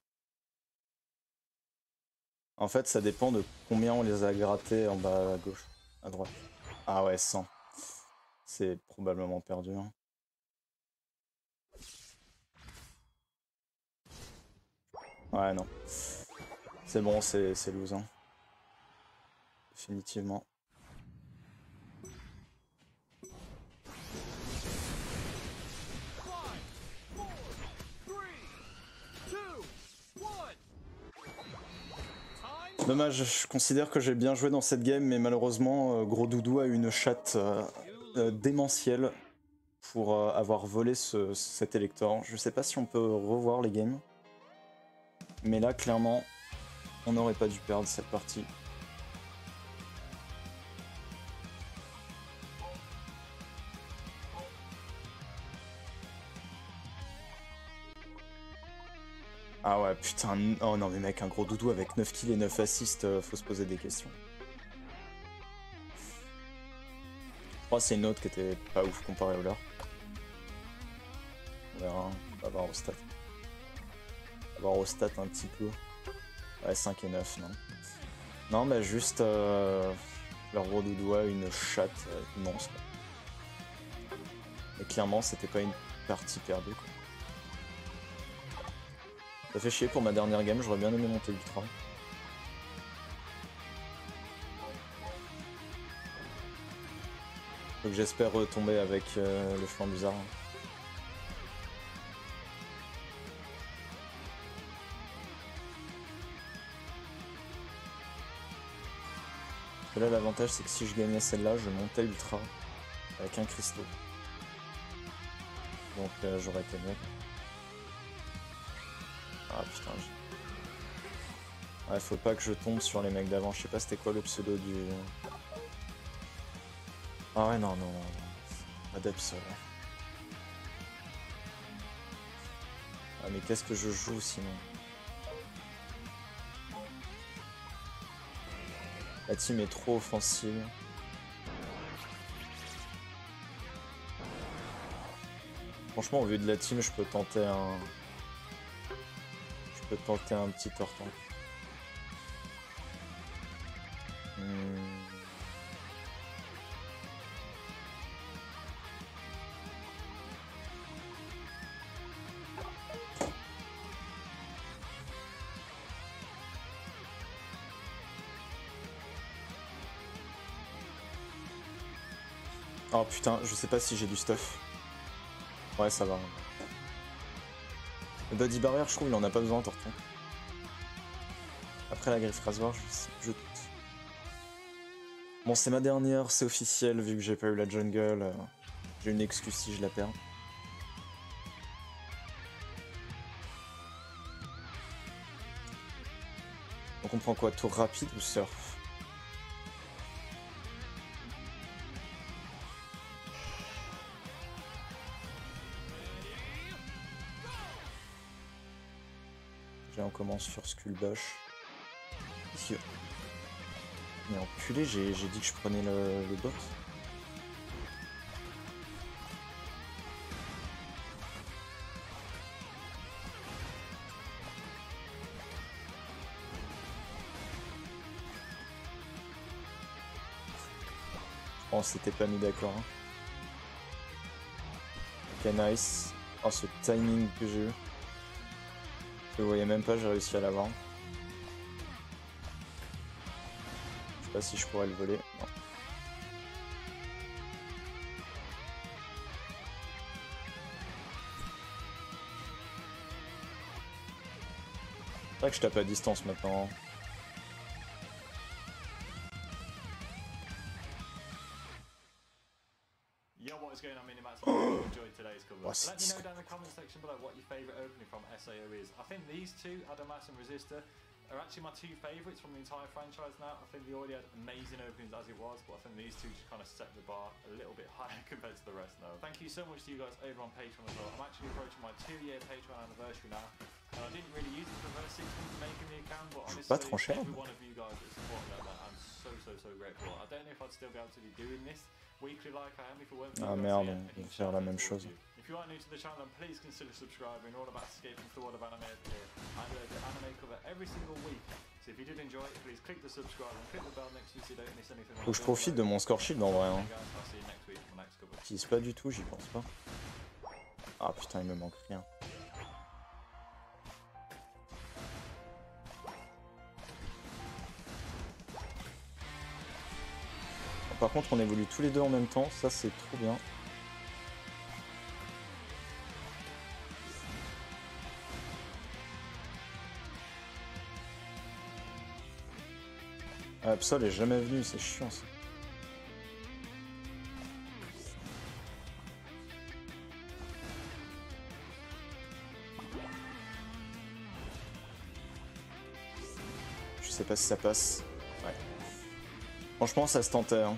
En fait, ça dépend de combien on les a grattés en bas à gauche, à droite. Ah ouais, 100. C'est probablement perdu. hein. Ouais, non. C'est bon, c'est lose. hein. Définitivement. Dommage, je considère que j'ai bien joué dans cette game, mais malheureusement, euh, Gros Doudou a eu une chatte euh, euh, démentielle pour avoir volé ce- cet élector. Je sais pas si on peut revoir les games, mais là, clairement, on n'aurait pas dû perdre cette partie. Ah ouais, putain, oh non mais mec, un gros doudou avec 9 kills et 9 assists, euh, faut se poser des questions. Je crois que c'est une autre qui était pas ouf comparée au leur. On verra, on va voir au stat. On va voir au stat un petit peu. Ouais, 5 et 9, non. Non, mais juste, euh, leur gros doudou a une chatte euh, immense. quoi. Mais clairement, c'était pas une partie perdue. Quoi. Ça fait chier pour ma dernière game, j'aurais bien aimé monter ultra. Donc j'espère retomber avec euh, le flanc bizarre. Là l'avantage c'est que si je gagnais celle-là, je montais ultra avec un cristaux. Donc euh, j'aurais été mieux. Ah putain. j'ai- Ouais, faut pas que je tombe sur les mecs d'avant. Je sais pas c'était quoi le pseudo du. Ah ouais, non, non, non. Ah, mais qu'est-ce que je joue sinon? La team est trop offensive. Franchement, au vu de la team, je peux tenter un. Je peux tenter un petit torton. Hmm. Oh putain, je sais pas si j'ai du stuff. Ouais, ça va. Body barrier, je trouve, il en a pas besoin, Torton. Après la griffe rasoir, je. Bon, c'est ma dernière, c'est officiel, vu que j'ai pas eu la jungle. euh, j'ai une excuse si je la perds. On comprend quoi Tour rapide ou surf? Sur Skullbash. Qui- Mais enculé, j'ai j'ai dit que je prenais le, bot. On s'était pas mis d'accord. hein. Ok, nice. Oh, ce timing que j'ai eu le voyais même pas, j'ai réussi à l'avoir. Je sais pas si je pourrais le voler. C'est vrai que je tape à distance maintenant. Hein. Two favourites from the entire franchise now. I think they already had amazing openings as it was, but I think these two just kind of set the bar a little bit higher compared to the rest now. Thank you so much to you guys over on Patreon as well. I'm actually approaching my two year Patreon anniversary now. And I didn't really use it for the first six months making the account, but honestly, every one of you guys that support me that, I'm so, so, so grateful. I don't know if I'd still be able to be doing this Ah, merde, on va faire la même chose. If you are new to the channel, then please consider subscribing. All about escaping through all of anime here. I do the anime cover every single week. So if you did enjoy it, please click the subscribe and click the bell next to you so you don't miss anything. Faut que je profite de mon score shield en vrai. Hein. J'utilise pas du tout, j'y pense pas. Ah putain, il me manque rien. Par contre, on évolue tous les deux en même temps, ça c'est trop bien. Ah, Absol est jamais venu, c'est chiant ça. Je sais pas si ça passe. Ouais. Franchement, ça se tentait. Hein.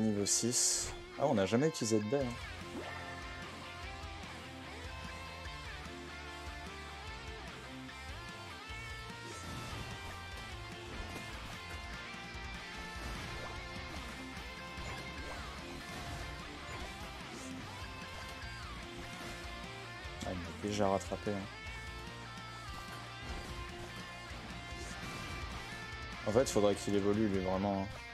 Niveau 6. Ah, on n'a jamais utilisé de baie. Hein. Ah, il m'a déjà rattrapé. hein. En fait, faudrait qu'il évolue, lui, vraiment. hein.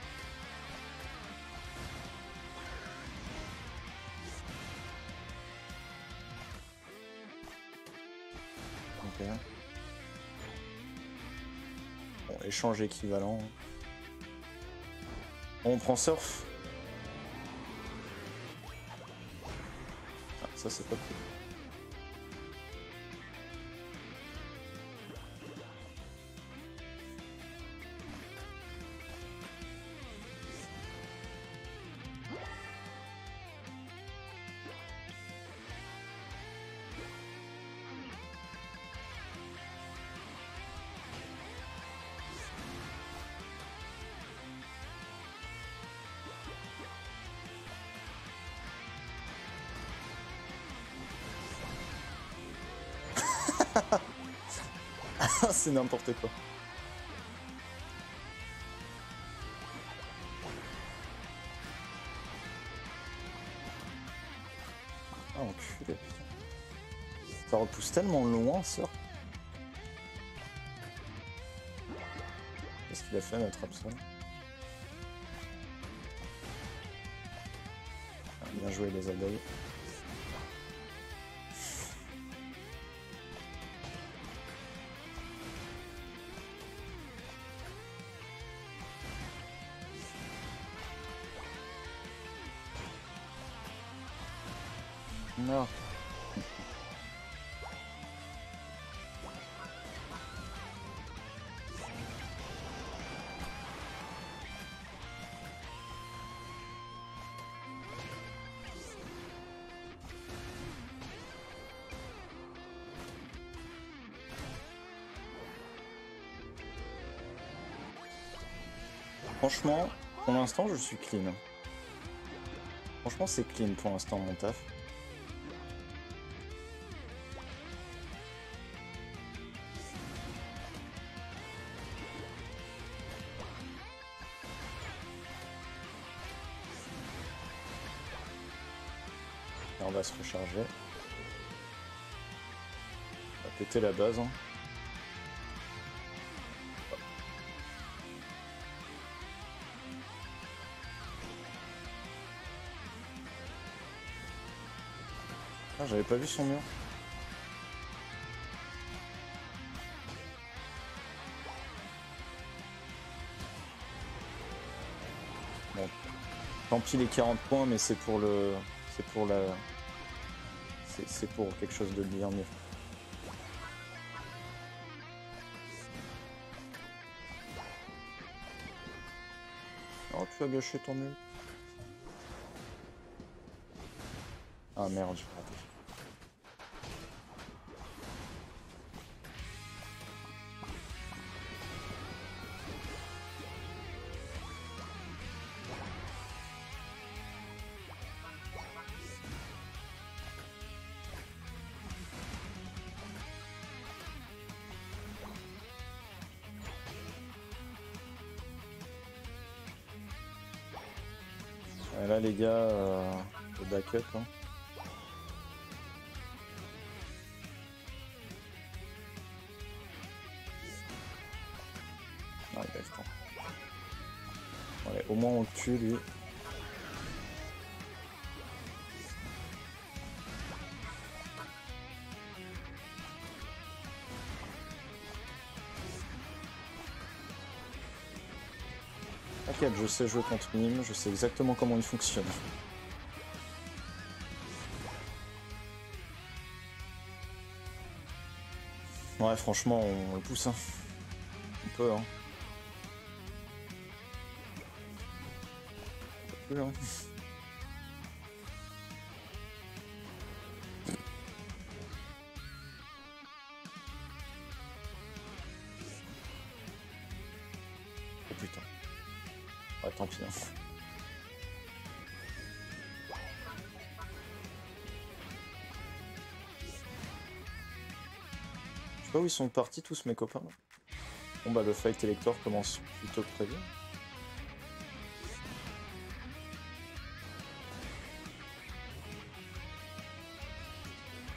Échange équivalent. On prend surf. Ah, ça c'est pas cool. c'est n'importe quoi. Ah, enculé, putain. Ça repousse tellement loin, ça. Qu'est-ce qu'il a fait, notre Absol Ah, Bien joué, les abeilles. Franchement, pour l'instant, je suis clean. Franchement, c'est clean pour l'instant, mon taf. On va se recharger. On va péter la base. hein. Pas vu son mur. Tant pis les 40 points, mais c'est pour le. C'est pour la. c'est- C'est pour quelque chose de bien mieux. Oh, tu as gâché ton nul. Ah merde, j'ai raté. Hein. Temps. Ouais, au moins on le tue lui. Je sais jouer contre Mime, je sais exactement comment il fonctionne. Ouais, franchement, on le pousse. Hein. Hein. Où ils sont partis tous mes copains. Bon bah le fight Elector commence plutôt très bien.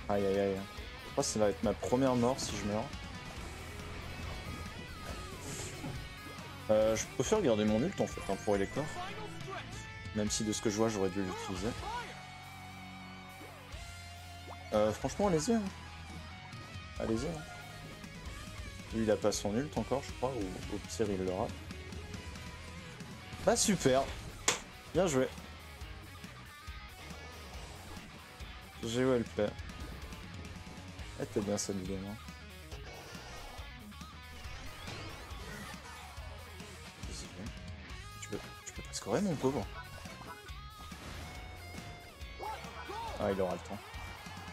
Aïe aïe aïe. Je crois que ça va être ma première mort si je meurs. Euh, je préfère garder mon ult en fait hein, pour Elector. Même si de ce que je vois j'aurais dû l'utiliser. Euh, franchement allez-y. hein. Allez-y. hein. Lui il a pas son ult encore je crois, ou au pire il l'aura. Bah super Bien joué J'ai well play. Eh t'es bien cette game hein. Tu peux, tu peux pas scorer mon pauvre Ah il aura le temps.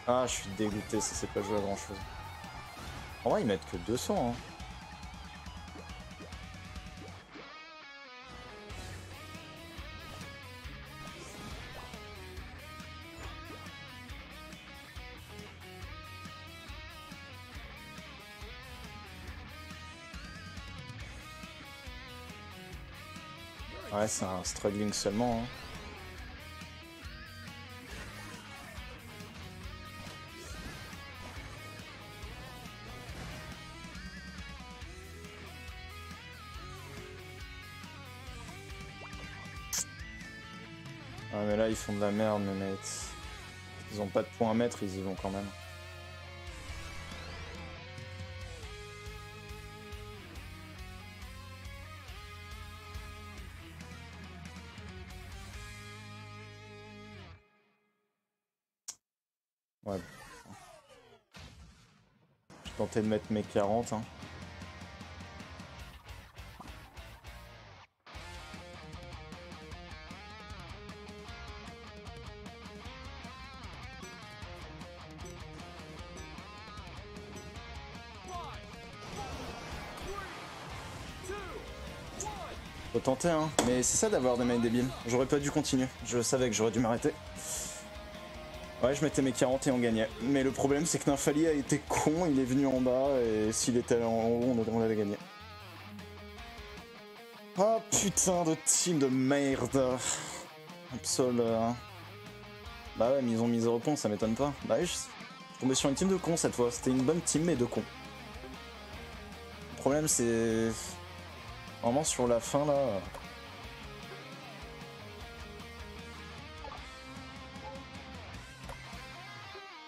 Ah je suis dégoûté, ça s'est pas joué à grand chose. En vrai ils mettent que 200 hein. Ouais c'est un struggling seulement hein. Font de la merde mates. Ils ont pas de points à mettre, ils y vont quand même. Ouais. Je tentais de mettre mes 40. Hein. Tenter, hein. Mais c'est ça d'avoir des mails débiles. J'aurais pas dû continuer. Je savais que j'aurais dû m'arrêter. Ouais, je mettais mes 40 et on gagnait. Mais le problème, c'est que Nymphali a été con, il est venu en bas, et s'il était en haut, on avait gagné. Ah putain de team de merde. Absol. euh. Bah ouais, mais ils ont mis zéro point, ça m'étonne pas. Bah je je tombé sur une team de cons cette fois. C'était une bonne team, mais de cons. Le problème, c'est. Vraiment sur la fin là.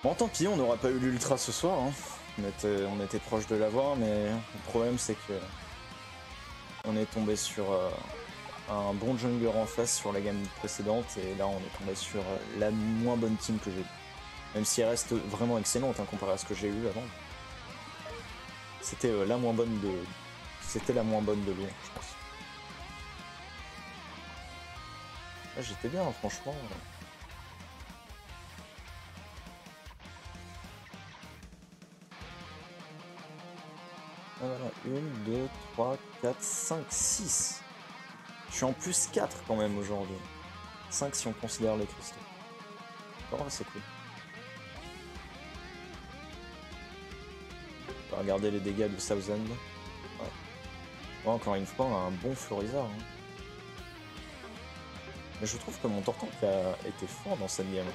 Bon tant pis, on n'aura pas eu l'ultra ce soir. hein. On, était, proche de l'avoir, mais le problème c'est que on est tombé sur, euh, un bon jungler en face sur la gamme précédente et là on est tombé sur euh, la moins bonne team que j'ai. Même si elle reste vraiment excellente hein, comparé à ce que j'ai eu avant. C'était euh, la moins bonne de. C'était la moins bonne de Lyon, je pense. Là j'étais bien franchement. Ah, voilà, 1, 2, 3, 4, 5, 6. Je suis en plus 4 quand même aujourd'hui. 5 si on considère les cristaux. Oh, c'est cool. On va regarder les dégâts de Southend. Bon, encore une fois, un bon Florizard. hein. Mais je trouve que mon Tortank a été fort dans cette game.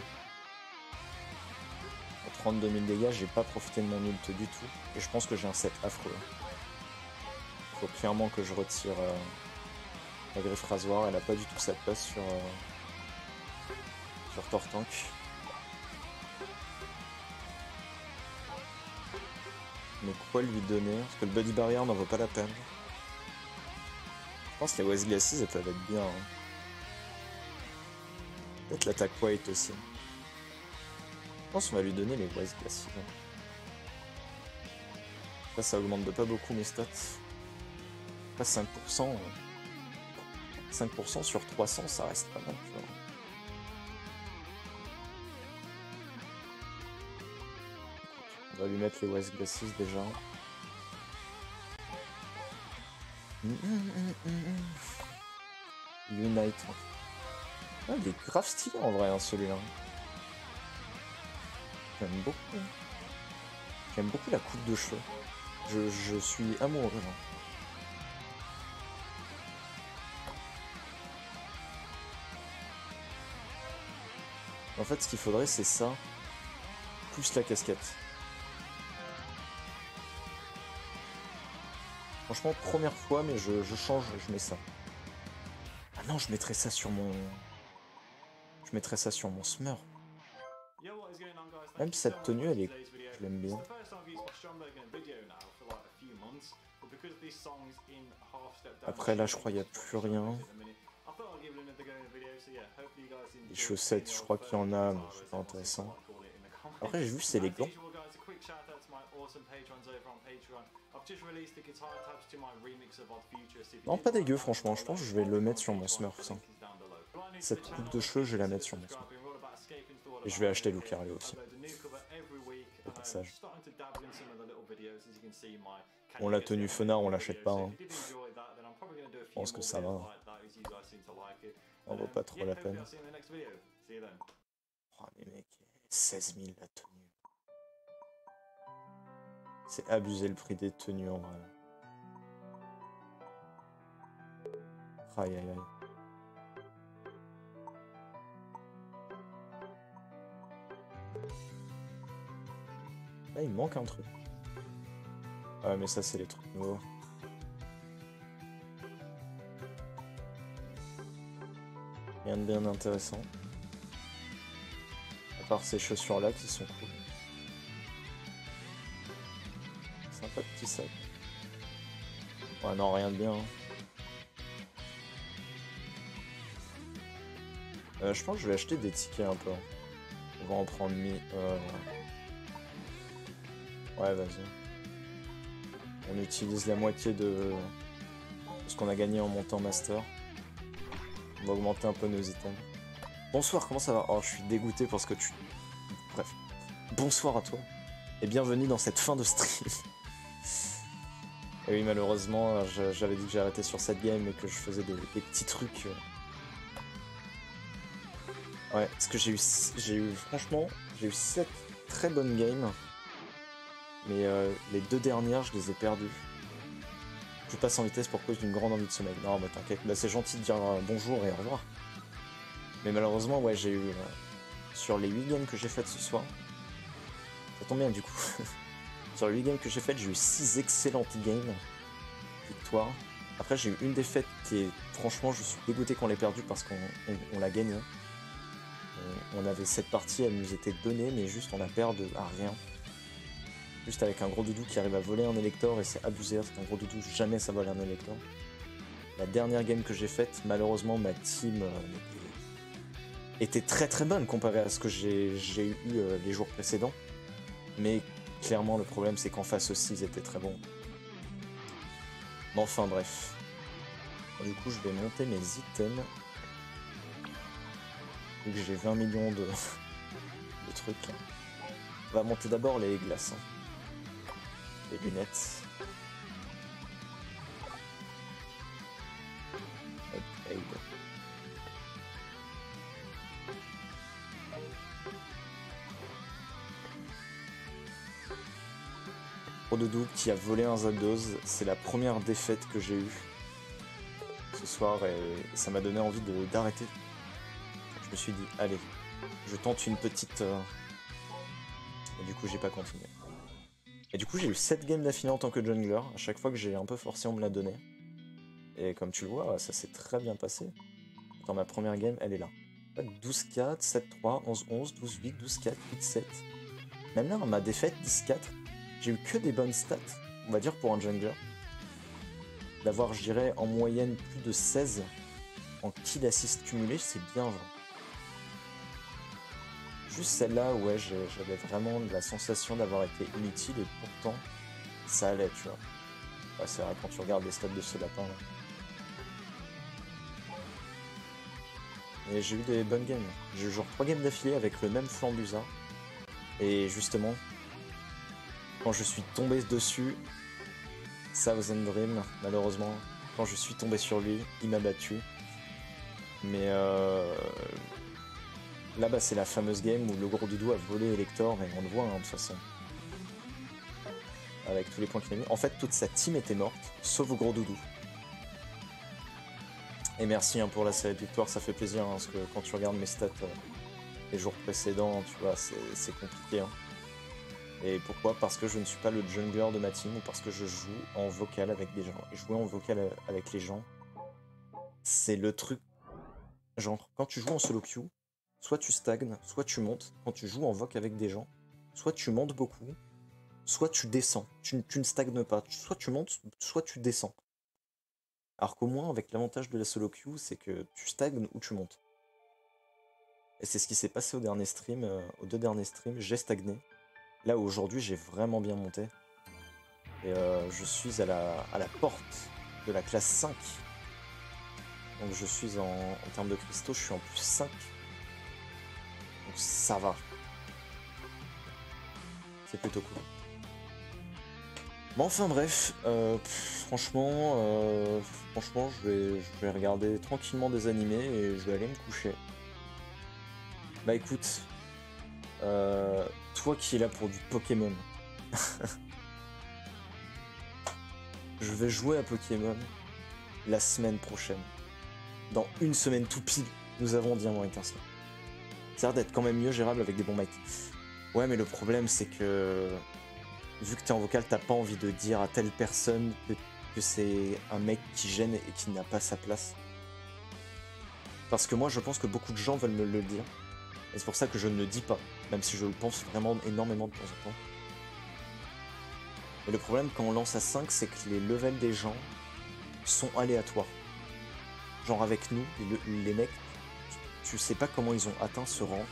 À 32 000 dégâts, j'ai pas profité de mon ult du tout. Et je pense que j'ai un set affreux. Faut clairement que je retire euh, la griffe rasoir. Elle a pas du tout sa place sur, euh, sur Tortank. Mais quoi lui donner? Parce que le Body Barrier n'en vaut pas la peine. Pense que les West Glacis, elles peuvent être bien. hein. Peut-être l'attaque White aussi. Je pense qu'on va lui donner les West Glacis. hein. Après, ça augmente de pas beaucoup mes stats. Après, 5%. euh, 5% sur 300, ça reste pas mal. On va lui mettre les West Glacis déjà. Unite. Ah, il est grave stylé en vrai, hein, celui-là. J'aime beaucoup. J'aime beaucoup la coupe de cheveux. Je, je suis amoureux. hein. En fait, ce qu'il faudrait, c'est ça, plus la casquette. Franchement, première fois, mais je, change, je mets ça. Ah non, je mettrais ça sur mon... Je mettrais ça sur mon? Thank Même cette tenue, elle est- je l'aime bien. Après, là, je crois, il y a plus rien. Les chaussettes, je crois qu'il y en a, mais c'est as pas intéressant. Après, j'ai vu, c'est élégant. Usual, guys, a quick shout out to my awesome patrons over on Patreon. I've just released the guitar tabs to my remix of Odd Future. Non, pas dégueu, franchement. Je pense que je vais le mettre sur mon Smurf, ça. Right, Cette coupe de cheveux, je vais la mettre sur mon all Et je vais acheter. Lucario aussi. Au passage. You la It Fenard, on l'achète pas, hein. few pense que ça va. On vaut um, pas trop la peine. I'll see you in the next video. See you then. Oh, mais mec, 16 000 la tenue. C'est abuser le prix des tenues en vrai. Aïe aïe aïe. Là, il me manque un truc. Ouais, mais ça, c'est les trucs nouveaux. Rien de bien intéressant. À part ces chaussures-là qui sont cool. Sac. Ouais, non, rien de bien. hein. Euh, je pense que je vais acheter des tickets un peu. hein. On va en prendre mi. euh, Ouais, vas-y. On utilise la moitié de ce qu'on a gagné en montant master. On va augmenter un peu nos items. Bonsoir, comment ça va? Oh, je suis dégoûté parce que tu... Bref. Bonsoir à toi. Et bienvenue dans cette fin de stream. Et oui, malheureusement, j'avais dit que j'arrêtais sur cette game et que je faisais des, des petits trucs. euh. Ouais, parce que j'ai eu, j'ai eu, franchement, j'ai eu 7 très bonnes games. Mais euh, les deux dernières, je les ai perdues. Je passe en vitesse pour cause d'une grande envie de sommeil. Non, bah t'inquiète, bah, c'est gentil de dire euh, bonjour et au revoir. Mais malheureusement, ouais, j'ai eu. euh, sur les 8 games que j'ai faites ce soir. Ça tombe bien du coup. sur les 8 games que j'ai faites, j'ai eu 6 excellentes games. Victoire. Après, j'ai eu une défaite qui. Franchement, je suis dégoûté qu'on l'ait perdue parce qu'on on- on l'a gagnée. On, avait cette partie, elle nous était donnée, mais juste on la perd à rien. Juste avec un gros doudou qui arrive à voler un élector et c'est abusé, parce qu'un gros doudou, jamais ça vole un élector. la dernière game que j'ai faite, malheureusement, ma team euh, était, était très très bonne comparée à ce que j'ai j'ai eu euh, les jours précédents. Mais clairement, le problème, c'est qu'en face aussi, ils étaient très bons. Mais enfin, bref. Du coup, je vais monter mes items. Vu que j'ai 20 millions de, de trucs. On va monter d'abord les glaces. hein. Les lunettes. Doudou qui a volé un Zapdos, c'est la première défaite que j'ai eue ce soir et ça m'a donné envie d'arrêter. Je me suis dit, allez, je tente une petite. euh, Et du coup, j'ai pas continué. Et du coup, j'ai eu 7 games d'affilée en tant que jungler. À chaque fois que j'ai un peu forcé, on me l'a donné. Et comme tu le vois, ça s'est très bien passé. Dans ma première game, elle est là. 12-4, 7-3, 11-11, 12-8, 12-4, 8-7. Même là, ma défaite, 10-4, j'ai eu que des bonnes stats, on va dire, pour un jungler. D'avoir, je dirais, en moyenne plus de 16 en kill assist cumulé, c'est bien vrai. Juste celle-là, ouais, j'avais vraiment la sensation d'avoir été inutile et pourtant, ça allait, tu vois. Ouais, c'est vrai, quand tu regardes les stats de ce lapin, là. Et j'ai eu des bonnes games. J'ai eu genre 3 games d'affilée avec le même Flambusa. Et justement, quand je suis tombé dessus, Thousand Dream, malheureusement, quand je suis tombé sur lui, il m'a battu. Mais euh, là, bah, c'est la fameuse game où le gros doudou a volé Elector et on le voit hein, de toute façon. Avec tous les points qu'il a mis. En fait, toute sa team était morte, sauf gros doudou. Et merci hein, pour la série de victoires, ça fait plaisir hein, parce que quand tu regardes mes stats euh, les jours précédents, tu vois, c'est compliqué. Et pourquoi? Parce que je ne suis pas le jungler de ma team ou parce que je joue en vocal avec des gens. Et jouer en vocal euh, avec les gens, c'est le truc. Genre, quand tu joues en solo queue, soit tu stagnes, soit tu montes. Quand tu joues en voc avec des gens, soit tu montes beaucoup, soit tu descends. Tu, ne stagnes pas. Soit tu montes, soit tu descends. Alors qu'au moins, avec l'avantage de la solo queue, c'est que tu stagnes ou tu montes. Et c'est ce qui s'est passé au dernier stream, euh, aux deux derniers streams, j'ai stagné. Là aujourd'hui j'ai vraiment bien monté. Et euh, je suis à la, à la porte de la classe 5. Donc je suis en, en termes de cristaux, je suis en plus 5. Donc ça va. C'est plutôt cool. Bon enfin bref, euh, franchement, euh, franchement je vais, je vais regarder tranquillement des animés et je vais aller me coucher. Bah écoute, toi qui es là pour du Pokémon, je vais jouer à Pokémon la semaine prochaine. Dans une semaine tout pile, nous avons Diamant étincelant. Ça a d'être quand même mieux gérable avec des bons mecs. Ouais, mais le problème c'est que vu que t'es en vocal, t'as pas envie de dire à telle personne que c'est un mec qui gêne et qui n'a pas sa place. Parce que moi, je pense que beaucoup de gens veulent me le dire. Et c'est pour ça que je ne le dis pas, même si je le pense vraiment énormément de temps en temps. Et le problème quand on lance à 5, c'est que les levels des gens sont aléatoires. Genre avec nous, les, mecs, tu, tu sais pas comment ils ont atteint ce rank.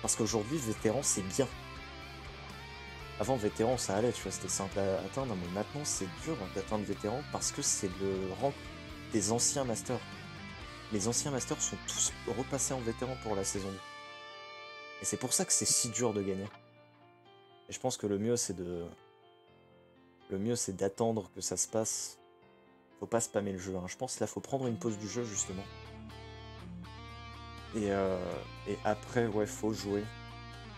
Parce qu'aujourd'hui, vétéran, c'est bien. Avant, vétéran, ça allait, tu vois, c'était simple à atteindre, mais maintenant, c'est dur d'atteindre vétéran parce que c'est le rank des anciens masters. Les anciens masters sont tous repassés en vétéran pour la saison 2. Et c'est pour ça que c'est si dur de gagner. Et je pense que le mieux, c'est de. Le mieux, c'est d'attendre que ça se passe. Faut pas spammer le jeu. hein. Je pense que là, faut prendre une pause du jeu, justement. Et, euh, et après, ouais, faut jouer.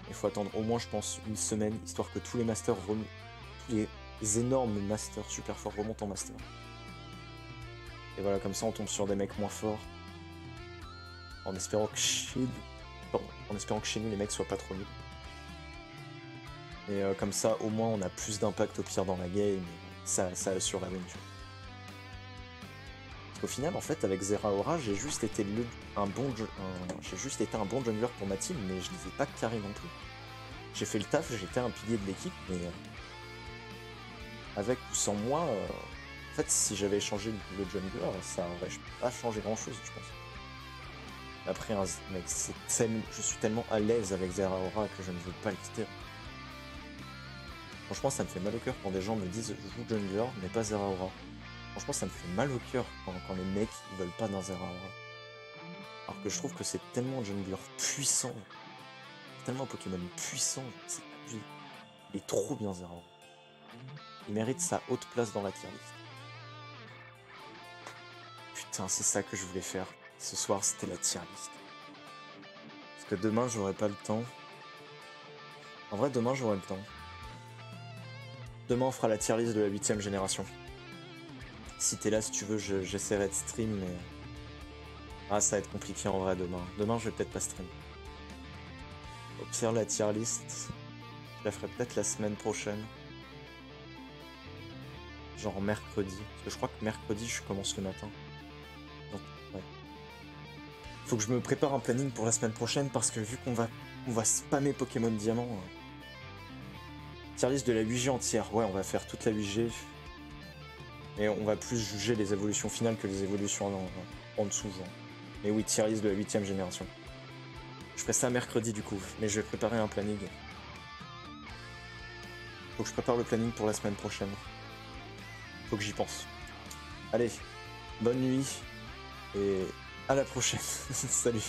Il faut attendre au moins, je pense, une semaine, histoire que tous les masters rem... tous les énormes masters super forts remontent en master. Et voilà, comme ça, on tombe sur des mecs moins forts. En espérant que chez pardon, en espérant que chez nous, les mecs soient pas trop nuls. Et euh, comme ça, au moins, on a plus d'impact au pire dans la game. Ça, ça assure la win, qu'au final, en fait, avec Zeraora, j'ai juste été un bon, j'ai juste été un bon jungler pour ma team, mais je ai pas carré non plus. J'ai fait le taf, j'étais un pilier de l'équipe, mais euh, avec ou sans moi, euh, en fait, si j'avais échangé le jungler, ça aurait pas changé grand chose, je pense. Après, un, mec, je suis tellement à l'aise avec Zeraora que je ne veux pas le quitter. Franchement, ça me fait mal au cœur quand des gens me disent joue jungler, mais pas Zeraora. Franchement, ça me fait mal au cœur quand, les mecs veulent pas d'un Zeraora. Alors que je trouve que c'est tellement un jungler puissant. Tellement un Pokémon puissant. C'est. Il est trop bien Zeraora. Il mérite sa haute place dans la tier list. Putain, c'est ça que je voulais faire. Ce soir, c'était la tier list. Parce que demain, j'aurai pas le temps. En vrai, demain, j'aurai le temps. Demain, on fera la tier list de la 8ème génération. Si t'es là, si tu veux, je- j'essaierai de stream, mais. Ah, ça va être compliqué en vrai demain. Demain, je vais peut-être pas stream. Au pire, la tier list, je la ferai peut-être la semaine prochaine. Genre mercredi. Parce que je crois que mercredi, je commence le matin. Faut que je me prépare un planning pour la semaine prochaine parce que vu qu'on va, on va spammer Pokémon Diamant. euh, Tier list de la 8G entière. Ouais, on va faire toute la 8G. Et on va plus juger les évolutions finales que les évolutions en, dessous. Mais oui, tier de la 8ème génération. Je ferai ça mercredi du coup, mais je vais préparer un planning. Faut que je prépare le planning pour la semaine prochaine. Faut que j'y pense. Allez, bonne nuit et à la prochaine. Salut.